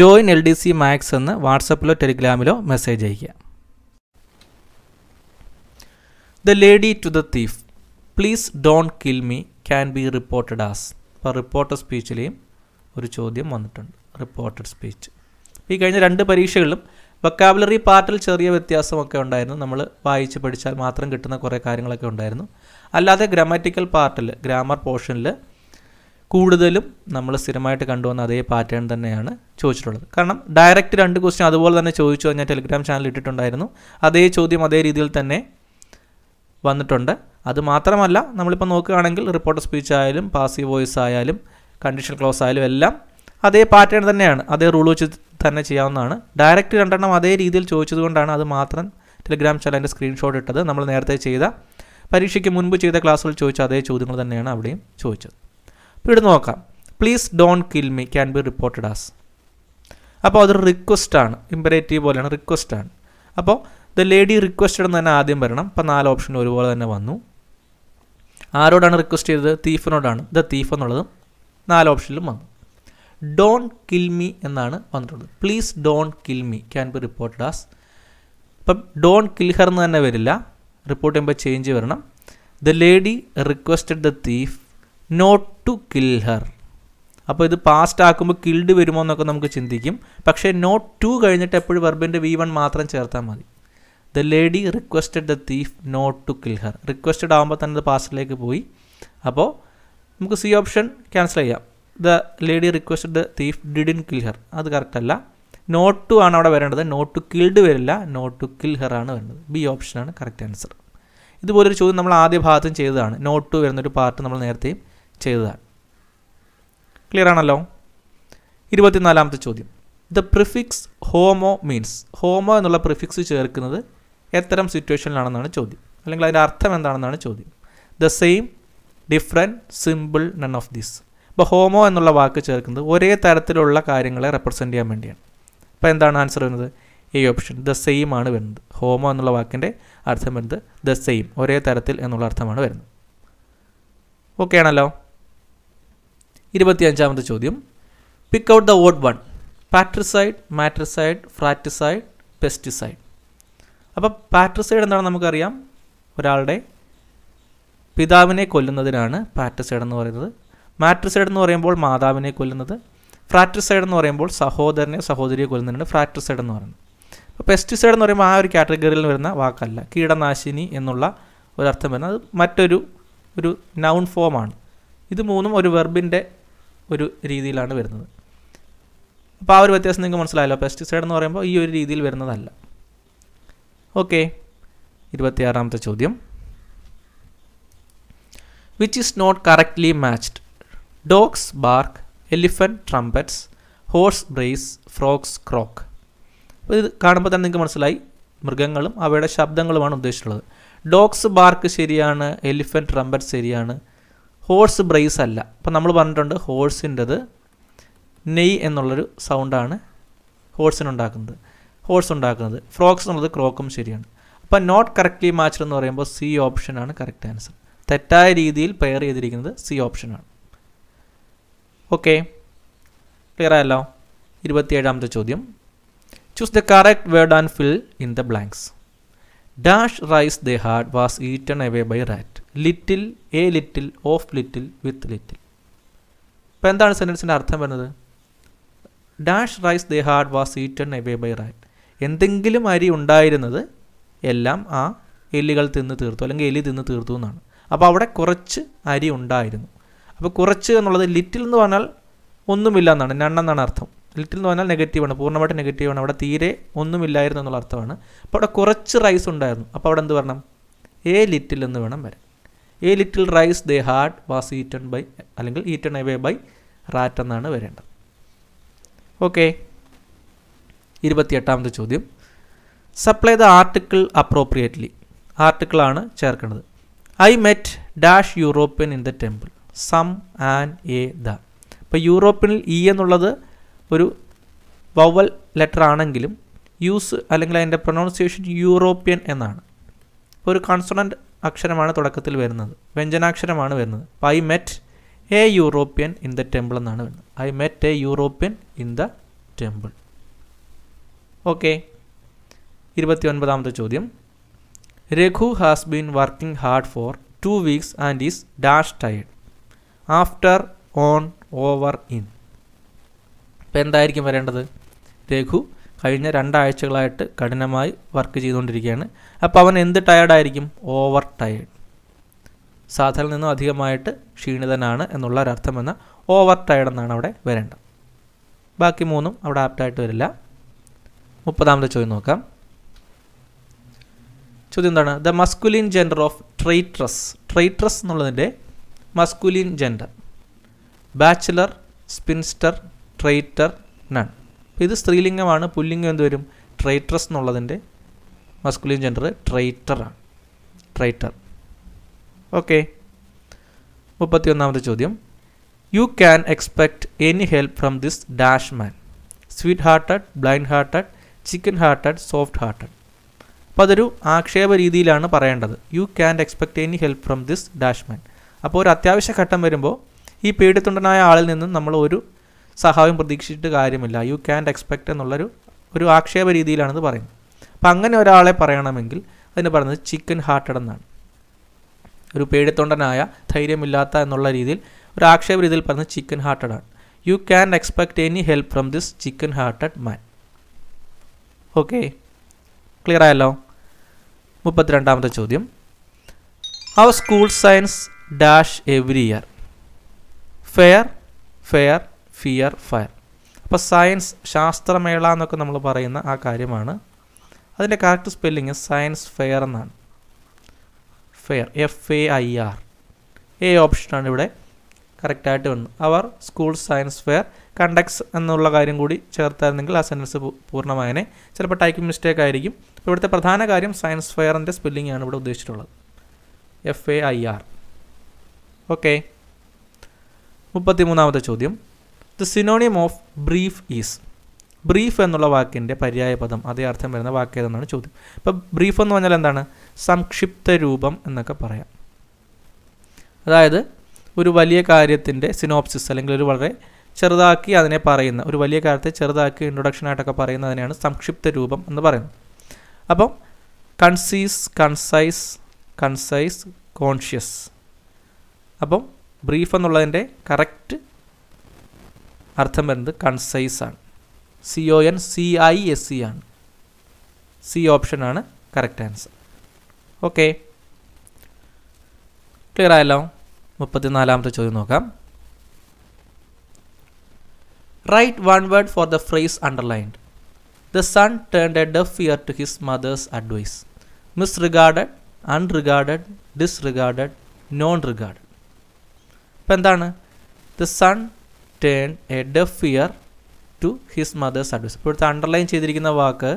join L D C maths എന്ന് വാട്സപ്പിലോ ടെലിഗ്രാമിലോ മെസ്സേജ് അയയ്ക്കുക. The lady to the thief please don't kill me can be reported as അപ്പോൾ റിപ്പോർട്ടർ സ്പീച്ചിലെയും ഒരു ചോദ്യം വന്നിട്ടുണ്ട്. റിപ്പോർട്ടഡ് സ്പീച്ച് ഈ കഴിഞ്ഞ രണ്ട് പരീക്ഷകളിലും വൊക്കാബുലറി പാർട്ടിൽ ചെറിയ വ്യത്യാസമൊക്കെ ഉണ്ടായിരുന്നു. നമ്മൾ വായിച്ച് പഠിച്ചാൽ മാത്രം കിട്ടുന്ന കുറേ കാര്യങ്ങളൊക്കെ ഉണ്ടായിരുന്നു. അല്ലാതെ ഗ്രാമാറ്റിക്കൽ പാർട്ടിൽ ഗ്രാമർ പോർഷനിൽ കൂടുതലും നമ്മൾ സ്ഥിരമായിട്ട് കണ്ടുവന്ന അതേ പാറ്റേൺ തന്നെയാണ് ചോദിച്ചിട്ടുള്ളത്. കാരണം ഡയറക്റ്റ് രണ്ട് ക്വസ്റ്റ്യൻ അതുപോലെ തന്നെ ചോദിച്ചു ഞാൻ ടെലിഗ്രാം ചാനൽ ഇട്ടിട്ടുണ്ടായിരുന്നു. അതേ ചോദ്യം അതേ രീതിയിൽ തന്നെ വന്നിട്ടുണ്ട്. അത് മാത്രമല്ല നമ്മളിപ്പോൾ നോക്കുകയാണെങ്കിൽ റിപ്പോർട്ടർ സ്പീച്ച് ആയാലും പാസീവ് വോയിസ് ആയാലും കണ്ടീഷൻ ക്ലോസ് ആയാലും എല്ലാം അതേ പാറ്റേൺ തന്നെയാണ് അതേ റൂൾ വെച്ച് തന്നെ ചെയ്യാവുന്നതാണ്. ഡയറക്റ്റ് രണ്ടെണ്ണം അതേ രീതിയിൽ ചോദിച്ചത് കൊണ്ടാണ് അത് മാത്രം ടെലിഗ്രാം ചാനലിന്റെ സ്ക്രീൻഷോട്ട് ഇട്ടത്. നമ്മൾ നേരത്തെ ചെയ്ത പരീക്ഷയ്ക്ക് മുൻപ് ചെയ്ത ക്ലാസ്സുകൾ ചോദിച്ച അതേ ചോദ്യങ്ങൾ തന്നെയാണ് അവിടെയും ചോദിച്ചത്. അപ്പോൾ ഇവിടെ നോക്കാം. Please don't kill me can be reported as അപ്പോൾ അതൊരു റിക്വസ്റ്റാണ് ഇമ്പറേറ്റീവ് പോലെയാണ് റിക്വസ്റ്റാണ് അപ്പോൾ ദ ലേഡി റിക്വസ്റ്റഡ് എന്ന് തന്നെ ആദ്യം വരണം. അപ്പോൾ നാല് ഓപ്ഷൻ ഒരുപോലെ തന്നെ വന്നു. ആരോടാണ് റിക്വസ്റ്റ് ചെയ്തത്? തീഫിനോടാണ് ദ തീഫ് എന്നുള്ളതും നാല് ഓപ്ഷനിലും വന്നു. ഡോൺ കിൽ മീ എന്നാണ് വന്നിട്ടുള്ളത്. Please don't kill me can be reported as അപ്പം ഡോൺ കിൽ ഹർ എന്ന് തന്നെ വരില്ല. റിപ്പോർട്ട് ചെയ്യുമ്പോൾ ചേഞ്ച് വരണം. The lady requested the thief not to kill her അപ്പോൾ ഇത് പാസ്റ്റ് ആക്കുമ്പോൾ കിൽഡ് വരുമോ എന്നൊക്കെ നമുക്ക് ചിന്തിക്കും. പക്ഷേ നോട്ട് ടു കഴിഞ്ഞിട്ട് എപ്പോഴും വെർബിന്റെ വി വൺ മാത്രം ചേർത്താൽ മതി. The lady requested the thief not to kill her requested ആകുമ്പോൾ തന്നെ അത് പാസ്റ്റിലേക്ക് പോയി. അപ്പോൾ നമുക്ക് സി ഓപ്ഷൻ ക്യാൻസൽ ചെയ്യാം. The lady requested the thief didn't kill her അത് കറക്റ്റ് അല്ല. നോട്ട് ടു ആണ് അവിടെ വരേണ്ടത്. നോട്ട് ടു കിൽഡ് വരില്ല. നോട്ട് ടു കിൽ ഹെർ ആണ് വരുന്നത് ബി ഓപ്ഷനാണ് കറക്റ്റ് ആൻസർ ഇതുപോലൊരു ചോദ്യം നമ്മൾ ആദ്യ ഭാഗത്തും ചെയ്തതാണ്. നോട്ട് ടു വരുന്നൊരു പാർട്ട് നമ്മൾ നേരത്തെയും ചെയ്തതാണ്. ക്ലിയർ ആണല്ലോ? ഇരുപത്തിനാലാമത്തെ ചോദ്യം. The prefix homo means homo എന്നുള്ള പ്രിഫിക്സ് ചേർക്കുന്നത് എത്തരം സിറ്റുവേഷനിലാണെന്നാണ് ചോദ്യം. അല്ലെങ്കിൽ അതിന്റെ അർത്ഥം എന്താണെന്നാണ് ചോദ്യം. The same different simple none of this ഇപ്പോൾ ഹോമോ എന്നുള്ള വാക്ക് ചേർക്കുന്നത് ഒരേ തരത്തിലുള്ള കാര്യങ്ങളെ റെപ്രസെന്റ് ചെയ്യാൻ വേണ്ടിയാണ്. അപ്പോൾ എന്താണ് ആൻസർ വരുന്നത്? ഈ ഓപ്ഷൻ ദ സെയിം ആണ് വരുന്നത്. ഹോമോ എന്നുള്ള വാക്കിന്റെ അർത്ഥം വരുന്നത് ദ സെയിം ഒരേ തരത്തിൽ എന്നുള്ള അർത്ഥമാണ് വരുന്നത്. ഓക്കെ ആണല്ലോ? ഇരുപത്തിയഞ്ചാമത്തെ ചോദ്യം. Pick out the odd one patricide matricide fratricide pesticide അപ്പോൾ പാട്രിസൈഡ് എന്താണെന്ന് നമുക്കറിയാം? ഒരാളുടെ പിതാവിനെ കൊല്ലുന്നതിനാണ് പാട്രിസൈഡ് എന്ന് പറയുന്നത്. മാട്രിസൈഡ് എന്ന് പറയുമ്പോൾ മാതാവിനെ കൊല്ലുന്നത് ഫ്രാട്രിസൈഡ് എന്ന് പറയുമ്പോൾ സഹോദരനെ സഹോദരിയെ കൊല്ലുന്നതിനാണ് ഫ്രാട്രിസൈഡ് എന്ന് പറയുന്നത് അപ്പോൾ പെസ്റ്റിസൈഡ് എന്ന് പറയുമ്പോൾ ആ ഒരു കാറ്റഗറിയിൽ വരുന്ന വാക്കല്ല കീടനാശിനി എന്നുള്ള ഒരർത്ഥം വരുന്നത്. അത് മറ്റൊരു ഒരു നൗൺ ഫോമാണ് ഇത് മൂന്നും ഒരു വെർബിന്റെ ഒരു രീതിയിലാണ് വരുന്നത്. അപ്പോൾ ആ ഒരു വ്യത്യാസം നിങ്ങൾക്ക് മനസ്സിലായല്ലോ പെസ്റ്റിസൈഡ് എന്ന് പറയുമ്പോൾ ഈ ഒരു രീതിയിൽ വരുന്നതല്ല. ഓക്കെ ഇരുപത്തിയാറാമത്തെ ചോദ്യം. Which is not correctly matched dogs bark elephant trumpets horse brays frogs croak അപ്പോൾ ഇത് കാണുമ്പോൾ തന്നെ നിങ്ങൾക്ക് മനസ്സിലായി മൃഗങ്ങളും അവയുടെ ശബ്ദങ്ങളുമാണ് ഉദ്ദേശിച്ചിട്ടുള്ളത്. ഡോഗ്സ് ബാർക്ക് ശരിയാണ് എലിഫന്റ് ട്രംപറ്റ് ശരിയാണ് ഹോഴ്സ് ബ്രേസ് അല്ല. അപ്പോൾ നമ്മൾ പറഞ്ഞിട്ടുണ്ട് ഹോഴ്സിന്റെത് നെയ് എന്നുള്ളൊരു സൗണ്ടാണ് ഹോഴ്സിനുണ്ടാക്കുന്നത് ഹോഴ്സ് ഉണ്ടാക്കുന്നത് ഫ്രോക്സ് എന്നുള്ളത് ക്രോക്കും ശരിയാണ്. അപ്പോൾ നോട്ട് കറക്റ്റ്ലി മാച്ച്ഡ് എന്ന് പറയുമ്പോൾ സി ഓപ്ഷനാണ് കറക്റ്റ് ആൻസർ തെറ്റായ രീതിയിൽ പെയർ ചെയ്തിരിക്കുന്നത് സി ഓപ്ഷനാണ് ഓക്കെ ക്ലിയർ ആയല്ലോ? ഇരുപത്തിയേഴാമത്തെ ചോദ്യം. Choose the correct word and fill in the blanks dash rice the hard was eaten away by rat little a little of little with little ഇപ്പോൾ എന്താണ് സെന്റൻസിന്റെ അർത്ഥം വരുന്നത്? Dash rice the hard was eaten away by rat എന്തെങ്കിലും അരി ഉണ്ടായിരുന്നത് എല്ലാം ആ എല്ലുകൾ തിന്ന് തീർത്തു അല്ലെങ്കിൽ എലി തിന്ന് തീർത്തു എന്നാണ്. അപ്പോൾ അവിടെ കുറച്ച് അരി ഉണ്ടായിരുന്നു. അപ്പോൾ കുറച്ച് എന്നുള്ളത് ലിറ്റിൽ എന്ന് പറഞ്ഞാൽ ഒന്നുമില്ല എന്നാണ് നണ്ണെന്നാണ് അർത്ഥം. ലിറ്റിൽ എന്ന് പറഞ്ഞാൽ നെഗറ്റീവാണ് പൂർണമായിട്ട് നെഗറ്റീവാണ് അവിടെ തീരെ ഒന്നുമില്ലായിരുന്നു എന്നുള്ള അർത്ഥമാണ്. അപ്പോൾ അവിടെ കുറച്ച് റൈസ് ഉണ്ടായിരുന്നു. അപ്പോൾ അവിടെ എന്ത് പറയണം എ ലിറ്റിൽ എന്ന് വേണം വരാൻ. A little rice they had was eaten by അല്ലെങ്കിൽ ഈറ്റൺ എവേ ബൈ റാറ്റ് എന്നാണ് വരേണ്ടത്. ഓക്കെ ഇരുപത്തിയെട്ടാമത്തെ ചോദ്യം. സപ്ലൈ ദ ആർട്ടിക്കിൾ അപ്രോപ്രിയേറ്റ്ലി ആർട്ടിക്കിളാണ് ചേർക്കേണ്ടത്. I met dash European in the temple some and a the. ഇപ്പോൾ യൂറോപ്യൻ ഇ എന്നുള്ളത് ഒരു വവൽ ലെറ്റർ ആണെങ്കിലും യൂസ് അല്ലെങ്കിൽ അതിന്റെ പ്രൊനൗൺസിയേഷൻ യൂറോപ്യൻ എന്നാണ്. ഇപ്പോൾ ഒരു കൺസണന്റ് അക്ഷരമാണ് തുടക്കത്തിൽ വരുന്നത്. വ്യഞ്ജനാക്ഷരമാണ് വരുന്നത്. അപ്പോൾ I met a European in the temple എന്നാണ് വരുന്നത്. I met a European in the temple okay ഇരുപത്തി ഒൻപതാമത്തെ ചോദ്യം. Raghu has been working hard for two weeks and is dash tired after on over in. ഇപ്പം എന്തായിരിക്കും വരേണ്ടത്? രഘു കഴിഞ്ഞ രണ്ടാഴ്ചകളായിട്ട് കഠിനമായി വർക്ക് ചെയ്തുകൊണ്ടിരിക്കുകയാണ്. അപ്പോൾ അവൻ എന്ത് ടയർഡായിരിക്കും ഓവർ ടയേർഡ് സാധാരണ നിന്നും അധികമായിട്ട് ക്ഷീണിതനാണ് എന്നുള്ള ഒരർത്ഥം എന്ന ഓവർ ടയേർഡ് എന്നാണ് അവിടെ വരേണ്ടത്. ബാക്കി മൂന്നും അവിടെ ആപ്റ്റായിട്ട് വരില്ല. മുപ്പതാമത്തെ ചോദ്യം നോക്കാം. ചോദ്യം എന്താണ്? The masculine gender of traitress traitress എന്നുള്ളതിന്റെ masculine gender bachelor spinster traitor nun ഇത് സ്ത്രീലിംഗമാണ്. പുല്ലിംഗം എന്ത് വരും? ട്രൈട്രസ് എന്നുള്ളതിന്റെ മസ്കുലിൻ ജെൻഡർ ട്രൈറ്ററാണ് ട്രൈറ്റർ ഓക്കെ മുപ്പത്തിയൊന്നാമത്തെ ചോദ്യം. You can expect any help from this dash man sweet hearted blind hearted chicken hearted soft hearted അപ്പോൾ അതൊരു ആക്ഷേപ രീതിയിലാണ് പറയേണ്ടത്. You can expect any help from this dash man അപ്പോൾ ഒരു അത്യാവശ്യ ഘട്ടം വരുമ്പോൾ ഈ പേടിത്തൊണ്ടനായ ആളിൽ നിന്നും നമ്മൾ ഒരു സഹായം പ്രതീക്ഷിച്ചിട്ട് കാര്യമില്ല. യു ക്യാൻ എക്സ്പെക്ട് എന്നുള്ളൊരു ഒരു ആക്ഷേപ രീതിയിലാണെന്ന് പറയുന്നത്. അപ്പം അങ്ങനെ ഒരാളെ പറയണമെങ്കിൽ അതിന് പറയുന്നത് ചിക്കൻ ഹാർട്ടഡ് എന്നാണ്. ഒരു പേടിത്തൊണ്ടനായ ധൈര്യമില്ലാത്ത എന്നുള്ള രീതിയിൽ ഒരു ആക്ഷേപ രീതിയിൽ പറയുന്നത് ചിക്കൻ ഹാർട്ടഡ് ആണ്. You can expect any help from this chicken hearted man okay clear ആയല്ലോ? മുപ്പത്തിരണ്ടാമത്തെ ചോദ്യം. Our school science dash every year fair fair fear fire അപ്പോൾ സയൻസ് ശാസ്ത്രമേള എന്നൊക്കെ നമ്മൾ പറയുന്ന ആ കാര്യമാണ്. അതിന്റെ കറക്റ്റ് സ്പെല്ലിങ് സയൻസ് ഫെയർ എന്നാണ്. Fair F A I R A ഓപ്ഷനാണ് ഇവിടെ കറക്റ്റായിട്ട് വന്നു our school science fair conducts എന്നുള്ള കാര്യം കൂടി ചേർത്തായിരുന്നെങ്കിൽ ആ സെന്റൻസ് പൂർണമായനെ. ചിലപ്പോൾ ടൈപ്പിംഗ് മിസ്റ്റേക്ക് ആയിരിക്കും. ഇവിടുത്തെ പ്രധാന കാര്യം സയൻസ് ഫെയറിന്റെ സ്പെല്ലിംഗ് ആണ് ഇവിടെ ഉദ്ദേശിച്ചിട്ടുള്ളത്. F A I R okay മുപ്പത്തിമൂന്നാമത്തെ ചോദ്യം. The synonym of brief is brief എന്നുള്ള വാക്കിന്റെ പര്യായ പദം അതേ അർത്ഥം വരുന്ന വാക്ക് ഏതെന്നാണ് ചോദ്യം. ഇപ്പോൾ ബ്രീഫ് എന്ന് പറഞ്ഞാൽ എന്താണ്? സംക്ഷിപ്ത രൂപം എന്നൊക്കെ പറയാം. അതായത് ഒരു വലിയ കാര്യത്തിന്റെ സിനോപ്സിസ് അല്ലെങ്കിൽ ഒരു വളരെ ചെറുതാക്കി അതിനെ പറയുന്ന ഒരു വലിയ കാര്യത്തെ ചെറുതാക്കി ഇൻട്രൊഡക്ഷൻ ഇൻട്രൊഡക്ഷനായിട്ടൊക്കെ പറയുന്നതിനെയാണ് സംക്ഷിപ്ത രൂപം എന്ന് പറയുന്നത്. അപ്പം കൺസീസ് കൺസൈസ് കൺസൈസ് കോൺഷ്യസ് അപ്പം ബ്രീഫ് എന്നുള്ളതിന്റെ കറക്റ്റ് അർത്ഥം വരുന്നത് കൺസൈസ് ആണ്. C O N C I S E ആണ്. സി ഓപ്ഷനാണ് കറക്റ്റ് ആൻസർ ഓക്കെ ക്ലിയർ ആയല്ലോ? മുപ്പത്തിനാലാമത്തെ ചോദ്യം നോക്കാം. Write one word for the phrase underlined the son turn a deaf ear to his mother's advice misregarded unregarded disregarded non regarded ഇപ്പം എന്താണ്? The son turn a deaf ear to his mother's advice ഇപ്പോഴത്തെ underline ചെയ്തിരിക്കുന്ന വാക്ക്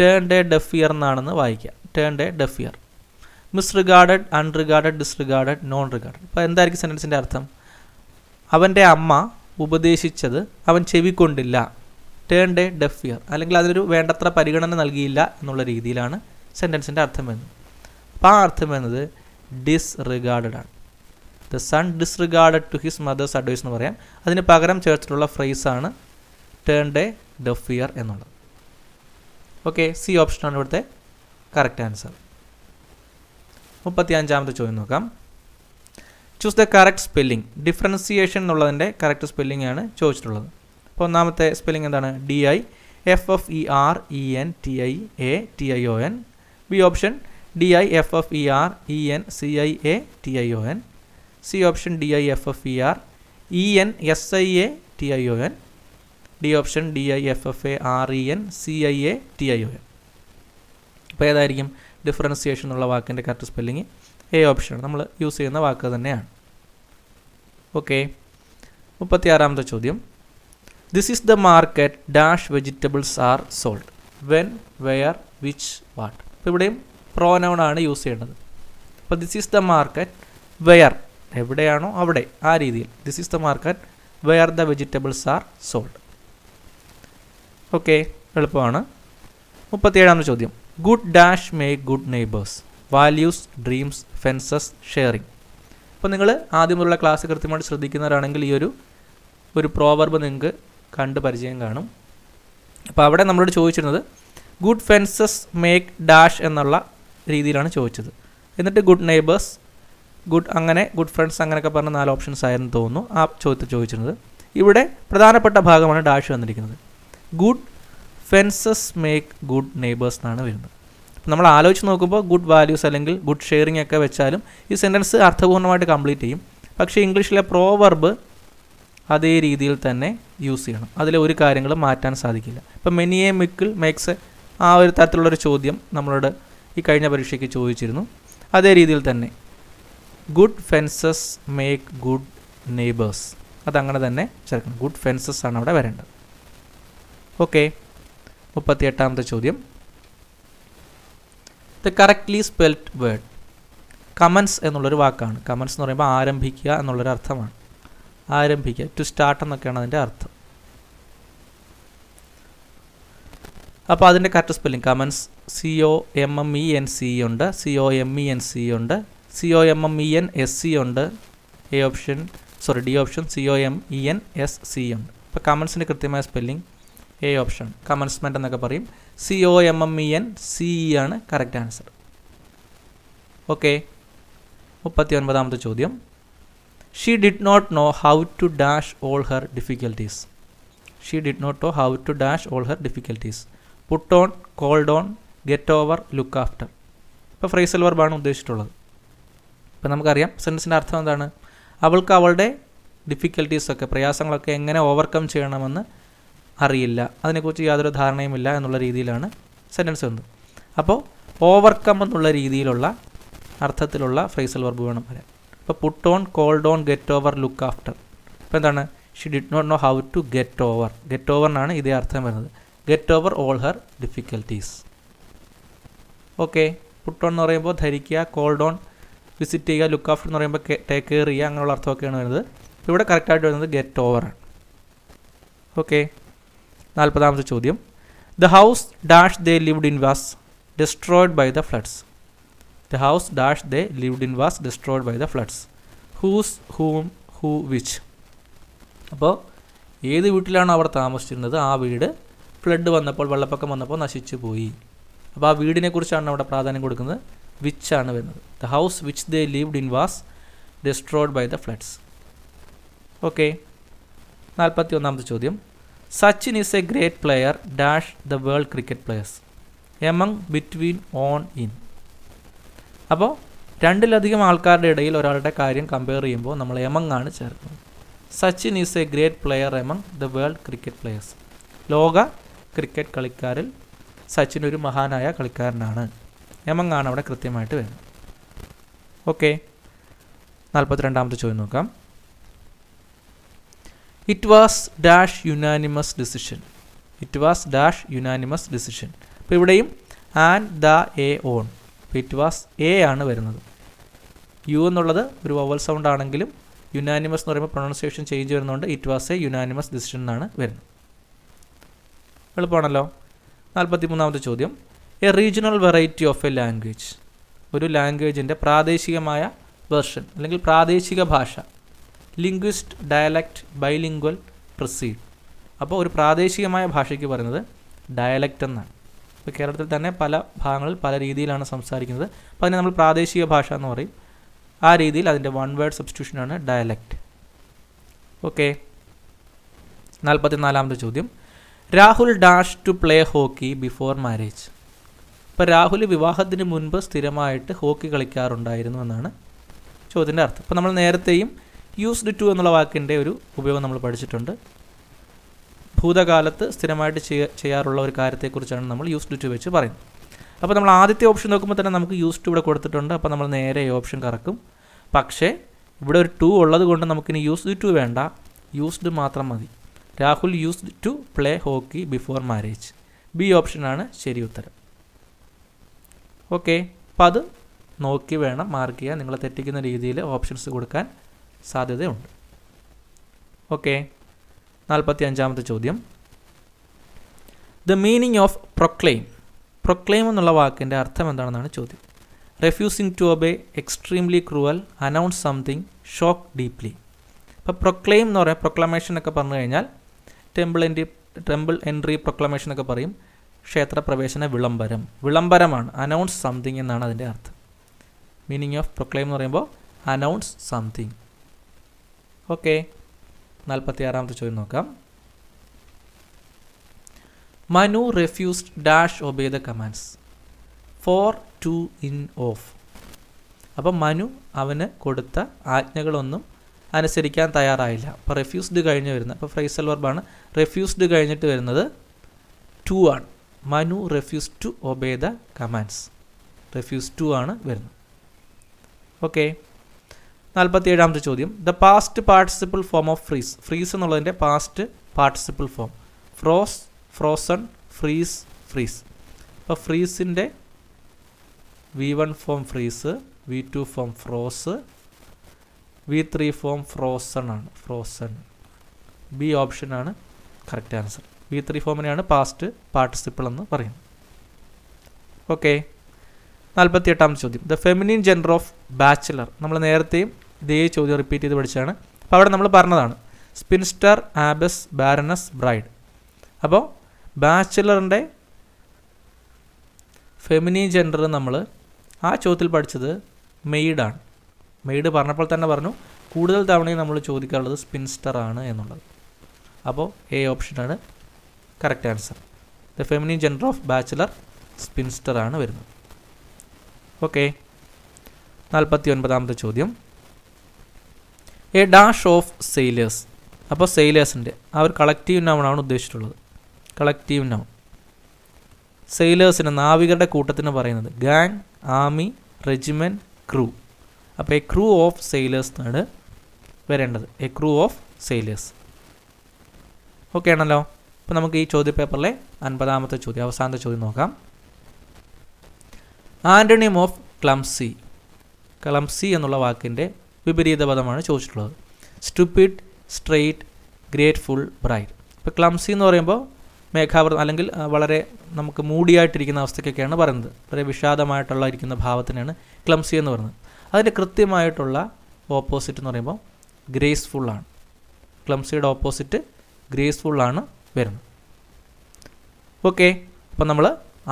turn a deaf ear എന്നാണെന്ന് വായിക്കുക turn a deaf ear misregarded unregarded disregarded non regarded അപ്പോൾ എന്തായിരിക്കും സെന്റൻസിന്റെ അർത്ഥം? അവന്റെ അമ്മ ഉപദേശിച്ചത് അവൻ ചെവിക്കൊണ്ടില്ല. ടേൺ ഡേ ഡെഫ് ഇയർ അല്ലെങ്കിൽ അതിനൊരു വേണ്ടത്ര പരിഗണന നൽകിയില്ല എന്നുള്ള രീതിയിലാണ് സെന്റൻസിന്റെ അർത്ഥം വരുന്നത്. അപ്പോൾ ആ അർത്ഥം വരുന്നത് ഡിസ്റിഗാർഡഡ് ആണ്. The son disregarded to his mother's advice എന്ന് പറയാം. അതിന് പകരം ചേർത്തിട്ടുള്ള ആണ് ടേൺ ഡേ ഡെഫ് ഇയർ എന്നുള്ളത്. ഓക്കെ സി ഓപ്ഷനാണ് ഇവിടുത്തെ കറക്റ്റ് ആൻസർ. മുപ്പത്തി അഞ്ചാമത്തെ ചോദ്യം നോക്കാം. Choose the correct spelling. Differentiation എന്നുള്ളതിന്റെ കറക്റ്റ് സ്പെല്ലിംഗ് ആണ് ചോദിച്ചിട്ടുള്ളത്. അപ്പോൾ ഒന്നാമത്തെ സ്പെല്ലിംഗ് എന്താണ്? D I F F E R E N T I A T I O N. B option D I F F E R E N C I A T I O N. C option D I F F E R E N S I A T I O N D option D I F F A R E N C I A T I O N അപ്പോൾ ഏതായിരിക്കും differentiation എന്നുള്ള വാക്കിന്റെ correct spelling A option നമ്മൾ use ചെയ്യുന്ന വാക്ക് തന്നെയാണ്. Okay മുപ്പത്തിയാറാമത്തെ ചോദ്യം. This is the market dash vegetables are sold when where which what അപ്പോൾ ഇവിടെയും പ്രോനൗൺ ആണ് യൂസ് ചെയ്യേണ്ടത്. അപ്പോൾ this is the market where എവിടെയാണോ അവിടെ. ആ രീതിയിൽ. This is the market where the vegetables are sold okay എളുപ്പമാണ്. മുപ്പത്തിയേഴാമത്തെ ചോദ്യം. Good dash make good neighbours values dreams fences sharing അപ്പോൾ നിങ്ങൾ ആദ്യം മുതലുള്ള ക്ലാസ് കൃത്യമായിട്ട് ശ്രദ്ധിക്കുന്നവരാണെങ്കിൽ ഈ ഒരു ഒരു പ്രോവർബ് നിങ്ങൾക്ക് കണ്ട് പരിചയം കാണും. അപ്പോൾ അവിടെ നമ്മളോട് ചോദിച്ചിരുന്നത് ഗുഡ് ഫെൻസസ് മേക്ക് ഡാഷ് എന്നുള്ള രീതിയിലാണ് ചോദിച്ചത്. എന്നിട്ട് ഗുഡ് നെയ്ബേഴ്സ് ഗുഡ് അങ്ങനെ ഗുഡ് ഫ്രണ്ട്സ് അങ്ങനെയൊക്കെ പറഞ്ഞ നാല് ഓപ്ഷൻസ് ആയിരുന്നു തോന്നുന്നു. ആ ചോദ്യത്തിൽ ചോദിച്ചിരുന്നത് ഇവിടെ പ്രധാനപ്പെട്ട ഭാഗമാണ് ഡാഷ് വന്നിരിക്കുന്നത്. Good fences make good neighbours എന്നാണ് വരുന്നത്. നമ്മൾ ആലോചിച്ച് നോക്കുമ്പോൾ ഗുഡ് വാല്യൂസ് അല്ലെങ്കിൽ ഗുഡ് ഷെയറിംഗ് ഒക്കെ വെച്ചാലും ഈ സെന്റൻസ് അർത്ഥപൂർണമായിട്ട് കംപ്ലീറ്റ് ചെയ്യും. പക്ഷേ ഇംഗ്ലീഷിലെ പ്രോവർബ് അതേ രീതിയിൽ തന്നെ യൂസ് ചെയ്യണം. അതിലെ ഒരു കാര്യങ്ങളും മാറ്റാൻ സാധിക്കില്ല. ഇപ്പം മെനിയെ മിക്കിൾ മേക്സ് ആ ഒരു തരത്തിലുള്ളൊരു ചോദ്യം നമ്മളോട് ഈ കഴിഞ്ഞ പരീക്ഷയ്ക്ക് ചോദിച്ചിരുന്നു. അതേ രീതിയിൽ തന്നെ good fences make good neighbours അതങ്ങനെ തന്നെ ചേർക്കണം. ഗുഡ് ഫെൻസസ് ആണ് അവിടെ വരേണ്ടത്. ഓക്കെ മുപ്പത്തി എട്ടാമത്തെ ചോദ്യം. The correctly spelled word commence എന്നുള്ളൊരു വാക്കാണ്. കമൻസ് എന്ന് പറയുമ്പോൾ ആരംഭിക്കുക എന്നുള്ളൊരു അർത്ഥമാണ്. ആരംഭിക്കുക. ടു സ്റ്റാർട്ട് എന്നൊക്കെയാണ് അതിന്റെ അർത്ഥം. അപ്പോൾ അതിന്റെ correct spelling commence C O M M E N C ഉണ്ട്. C O M E N C ഉണ്ട്. C O M M E N S C ഉണ്ട്. A option sorry D option C O M E N S C ഉണ്ട്. അപ്പോൾ കമൻസിന്റെ കൃത്യമായ spelling A option commencement എന്നൊക്കെ പറയും. C O M M E N C E ആണ് correct answer okay മുപ്പത്തി ഒൻപതാമത്തെ ചോദ്യം she did not know how to dash all her difficulties she did not know how to dash all her difficulties put on called on get over look after ഇപ്പോൾ phrasal വർബാണ് ഉദ്ദേശിച്ചിട്ടുള്ളത്. ഇപ്പം നമുക്കറിയാം സെന്റൻസിന്റെ അർത്ഥം എന്താണ്? അവൾക്ക് അവളുടെ ഡിഫിക്കൽട്ടീസൊക്കെ പ്രയാസങ്ങളൊക്കെ എങ്ങനെ ഓവർകം ചെയ്യണമെന്ന് അറിയില്ല. അതിനെക്കുറിച്ച് യാതൊരു ധാരണയുമില്ല എന്നുള്ള രീതിയിലാണ് സെന്റൻസ് വന്നത്. അപ്പോൾ ഓവർകം എന്നുള്ള രീതിയിലുള്ള അർത്ഥത്തിലുള്ള ഫ്രൈസൽ വർബ് വേണം വരാൻ ഇപ്പോൾ put on called on get over look after ഇപ്പോൾ എന്താണ്? She did not know how to get over get ഓവറിനാണ് ഇതേ അർത്ഥം വരുന്നത്. Get over all her difficulties okay put on എന്ന് പറയുമ്പോൾ ധരിക്കുക കോൾഡ് ഓൺ വിസിറ്റ് ചെയ്യുക ലുക്ക് ആഫ്റ്റർ എന്ന് പറയുമ്പോൾ ടേക്ക് കെയർ ചെയ്യുക അങ്ങനെയുള്ള അർത്ഥമൊക്കെയാണ് വരുന്നത്. ഇവിടെ കറക്റ്റായിട്ട് വരുന്നത് ഗെറ്റ് ഓവർ ആണ്. ഓക്കെ നാൽപ്പതാമത്തെ ചോദ്യം. The house dash they lived in was destroyed by the floods the house dash they lived in was destroyed by the floods whose whom who which അപ്പോൾ ഏത് വീട്ടിലാണോ അവർ താമസിച്ചിരുന്നത്? ആ വീട് ഫ്ലഡ് വന്നപ്പോൾ വെള്ളപ്പൊക്കം വന്നപ്പോൾ നശിച്ചു പോയി അപ്പോൾ ആ വീടിനെ കുറിച്ചാണ് അവിടെ പ്രാധാന്യം കൊടുക്കുന്നത്. വിച്ച് ആണ് വരുന്നത്? The house which they lived in was destroyed by the floods okay നാൽപ്പത്തി ഒന്നാമത്തെ ചോദ്യം. Sachin is a great player dash the world cricket players among between on in അപ്പോൾ രണ്ടിലധികം ആൾക്കാരുടെ ഇടയിൽ ഒരാളുടെ കാര്യം കമ്പയർ ചെയ്യുമ്പോൾ നമ്മൾ എമംഗ് ആണ് ചേർക്കുന്നത്. Sachin is a great player among the world cricket players ലോക ക്രിക്കറ്റ് കളിക്കാരിൽ സച്ചിൻ ഒരു മഹാനായ കളിക്കാരനാണ്. ആണ് അവിടെ കൃത്യമായിട്ട് വരുന്നത്. ഓക്കെ നാൽപ്പത്തിരണ്ടാമത്തെ ചോദ്യം നോക്കാം. It was dash unanimous decision it was dash unanimous decision അപ്പോൾ ഇവിടെയും ആൻഡ് ദ എ ഓൺ അപ്പോൾ ഇറ്റ് വാസ് എ ആണ് വരുന്നത്. യു എന്നുള്ളത് ഒരു വവൽ സൗണ്ട് ആണെങ്കിലും യുനാനിമസ് എന്ന് പറയുമ്പോൾ പ്രൊണൗൺസിയേഷൻ ചേഞ്ച് വരുന്നതുകൊണ്ട് it was a unanimous decision എന്നാണ് വരുന്നത്. എളുപ്പമാണല്ലോ നാൽപ്പത്തി മൂന്നാമത്തെ ചോദ്യം. A regional variety of a language ഒരു ലാംഗ്വേജിന്റെ പ്രാദേശികമായ വെർഷൻ അല്ലെങ്കിൽ പ്രാദേശിക ഭാഷ. ലിംഗ്വിസ്റ്റ് ഡയലക്റ്റ് ബൈലിംഗ്വൽ പ്രസീഡ് അപ്പോൾ ഒരു പ്രാദേശികമായ ഭാഷയ്ക്ക് പറയുന്നത് ഡയലക്റ്റ് എന്നാണ്. ഇപ്പോൾ കേരളത്തിൽ തന്നെ പല ഭാഗങ്ങളിൽ പല രീതിയിലാണ് സംസാരിക്കുന്നത്. അപ്പോൾ അതിനെ നമ്മൾ പ്രാദേശിക ഭാഷ എന്ന് പറയും. ആ രീതിയിൽ അതിന്റെ വൺ വേർഡ് സബ്സ്റ്റിറ്റ്യൂഷനാണ് ഡയലക്റ്റ് ഓക്കെ നാൽപ്പത്തി നാലാമത്തെ ചോദ്യം. Rahul dash to play hockey before marriage ഇപ്പോൾ രാഹുൽ വിവാഹത്തിന് മുൻപ് സ്ഥിരമായിട്ട് ഹോക്കി കളിക്കാറുണ്ടായിരുന്നു എന്നാണ് ചോദ്യത്തിന്റെ അർത്ഥം. അപ്പോൾ നമ്മൾ നേരത്തെയും യൂസ്ഡ് ടു എന്നുള്ള വാക്കിന്റെ ഒരു ഉപയോഗം നമ്മൾ പഠിച്ചിട്ടുണ്ട്. ഭൂതകാലത്ത് സ്ഥിരമായിട്ട് ചെയ്യ ചെയ്യാറുള്ള ഒരു കാര്യത്തെക്കുറിച്ചാണ് നമ്മൾ യൂസ്ഡ് ടു വെച്ച് പറയുന്നത്. അപ്പോൾ നമ്മൾ ആദ്യത്തെ ഓപ്ഷൻ നോക്കുമ്പോൾ തന്നെ നമുക്ക് യൂസ് ടു ഇവിടെ കൊടുത്തിട്ടുണ്ട്. അപ്പോൾ നമ്മൾ നേരെ ഈ ഓപ്ഷൻ കറക്കും. പക്ഷേ ഇവിടെ ഒരു ടു ഉള്ളത് കൊണ്ട് നമുക്കിനി യൂസ്ഡ് ടു വേണ്ട. യൂസ്ഡ് മാത്രം മതി. Rahul used to play hockey before marriage. B ഓപ്ഷനാണ് ശരി ഉത്തരം. ഓക്കെ. അപ്പോൾ അത് നോക്കി വേണം മാർക്ക് ചെയ്യാൻ. നിങ്ങളെ തെറ്റിക്കുന്ന രീതിയിൽ ഓപ്ഷൻസ് കൊടുക്കാൻ സാധ്യതയുണ്ട്. ഓക്കെ. നാൽപ്പത്തി അഞ്ചാമത്തെ ചോദ്യം. The meaning of proclaim proclaim എന്നുള്ള വാക്കിന്റെ അർത്ഥം എന്താണെന്നാണ് ചോദ്യം. Refusing to obey extremely cruel announce something shock deeply ഇപ്പോൾ പ്രൊക്ലെയിം എന്ന് പറയാം. പ്രൊക്ലമേഷൻ ഒക്കെ പറഞ്ഞു കഴിഞ്ഞാൽ temple entry temple entry proclamation ഒക്കെ പറയും. ക്ഷേത്രപ്രവേശന വിളംബരം. വിളംബരമാണ് അനൗൺസ് സംതിങ് എന്നാണ് അതിന്റെ അർത്ഥം. മീനിങ് ഓഫ് പ്രൊക്ലെയിം എന്ന് പറയുമ്പോൾ അനൗൺസ് സംതിങ് ഓക്കെ നാൽപ്പത്തി ആറാമത്തെ ചോദ്യം നോക്കാം. Manu refused dash obey the commands for to in of അപ്പം മനു അവന് കൊടുത്ത ആജ്ഞകളൊന്നും അനുസരിക്കാൻ തയ്യാറായില്ല. അപ്പോൾ റെഫ്യൂസ്ഡ് കഴിഞ്ഞ് വരുന്നത് അപ്പോൾ ഫ്രൈസൽ വർബാണ് റെഫ്യൂസ്ഡ് കഴിഞ്ഞിട്ട് വരുന്നത് ടു ആണ്. Manu refuse to obey the commands refuse to ആണ് വരുന്നത്. ഓക്കെ നാൽപ്പത്തി ഏഴാമത്തെ ചോദ്യം. The past participle form of freeze freeze എന്നുള്ളതിന്റെ past participle form froze frozen freeze freeze അപ്പോൾ ഫ്രീസിന്റെ V one form freeze V two form froze V three form frozen ആണ്. Frozen B ഓപ്ഷനാണ് correct answer V three ഫോമിനെയാണ് past participle എന്ന് പറയുന്നത്. Okay നാൽപ്പത്തി എട്ടാം ചോദ്യം. The feminine gender of bachelor നമ്മൾ നേരത്തെയും ഇതേ ചോദ്യം റിപ്പീറ്റ് ചെയ്ത് പഠിച്ചാണ് അപ്പോൾ അവിടെ നമ്മൾ പറഞ്ഞതാണ്. സ്പിൻസ്റ്റർ ആബസ് ബാരനസ് ബ്രൈഡ് അപ്പോൾ ബാച്ചിലറിന്റെ ഫെമിനി ജെൻഡർ നമ്മൾ ആ ചോദ്യത്തിൽ പഠിച്ചത് മെയ്ഡാണ് മെയ്ഡ് പറഞ്ഞപ്പോൾ തന്നെ പറഞ്ഞു കൂടുതൽ തവണയും നമ്മൾ ചോദിക്കാറുള്ളത് സ്പിൻസ്റ്റർ ആണ് എന്നുള്ളത്. അപ്പോൾ എ ഓപ്ഷനാണ് correct answer the feminine gender of bachelor spinster ആണ് വരുന്നത്. ഓക്കെ നാൽപ്പത്തി ഒൻപതാമത്തെ ചോദ്യം എ ഡാഷ് ഓഫ് സെയിലേഴ്സ് അപ്പോൾ സെയിലേഴ്സിന്റെ ആ ഒരു കളക്റ്റീവ് നൗണാണ് ഉദ്ദേശിച്ചിട്ടുള്ളത്. കളക്റ്റീവ് നൗൺ സെയിലേഴ്സിന് നാവികരുടെ കൂട്ടത്തിന് പറയുന്നത് ഗാങ് ആർമി റെജിമെന്റ് ക്രൂ അപ്പോൾ എ ക്രൂ ഓഫ് സെയിലേഴ്സ് എന്നാണ് വരേണ്ടത്. A crew of sailors okay ആണല്ലോ? അപ്പോൾ നമുക്ക് ഈ ചോദ്യപേപ്പറിലെ അൻപതാമത്തെ ചോദ്യം അവസാനത്തെ ചോദ്യം നോക്കാം. ആന്റണിയം ഓഫ് ക്ലംസി ക്ലംസി എന്നുള്ള വാക്കിന്റെ വിപരീത പദമാണ് ചോദിച്ചിട്ടുള്ളത്. സ്റ്റുപ്പിഡ് സ്ട്രെയിറ്റ് ഗ്രേറ്റ്ഫുൾ ബ്രൈറ്റ് ഇപ്പോൾ ക്ലംസി എന്ന് പറയുമ്പോൾ മേഘാവൃതം അല്ലെങ്കിൽ വളരെ നമുക്ക് മൂടിയായിട്ടിരിക്കുന്ന അവസ്ഥയ്ക്കൊക്കെയാണ് പറയുന്നത്. വളരെ വിഷാദമായിട്ടുള്ള ഇരിക്കുന്ന ഭാവത്തിനാണ് ക്ലംസി എന്ന് പറയുന്നത്. അതിന്റെ കൃത്യമായിട്ടുള്ള ഓപ്പോസിറ്റ് എന്ന് പറയുമ്പോൾ ഗ്രേസ്ഫുള്ളാണ് ക്ലംസിയുടെ ഓപ്പോസിറ്റ് ഗ്രേസ്ഫുള്ളാണ് വരുന്നത് ഓക്കെ അപ്പോൾ നമ്മൾ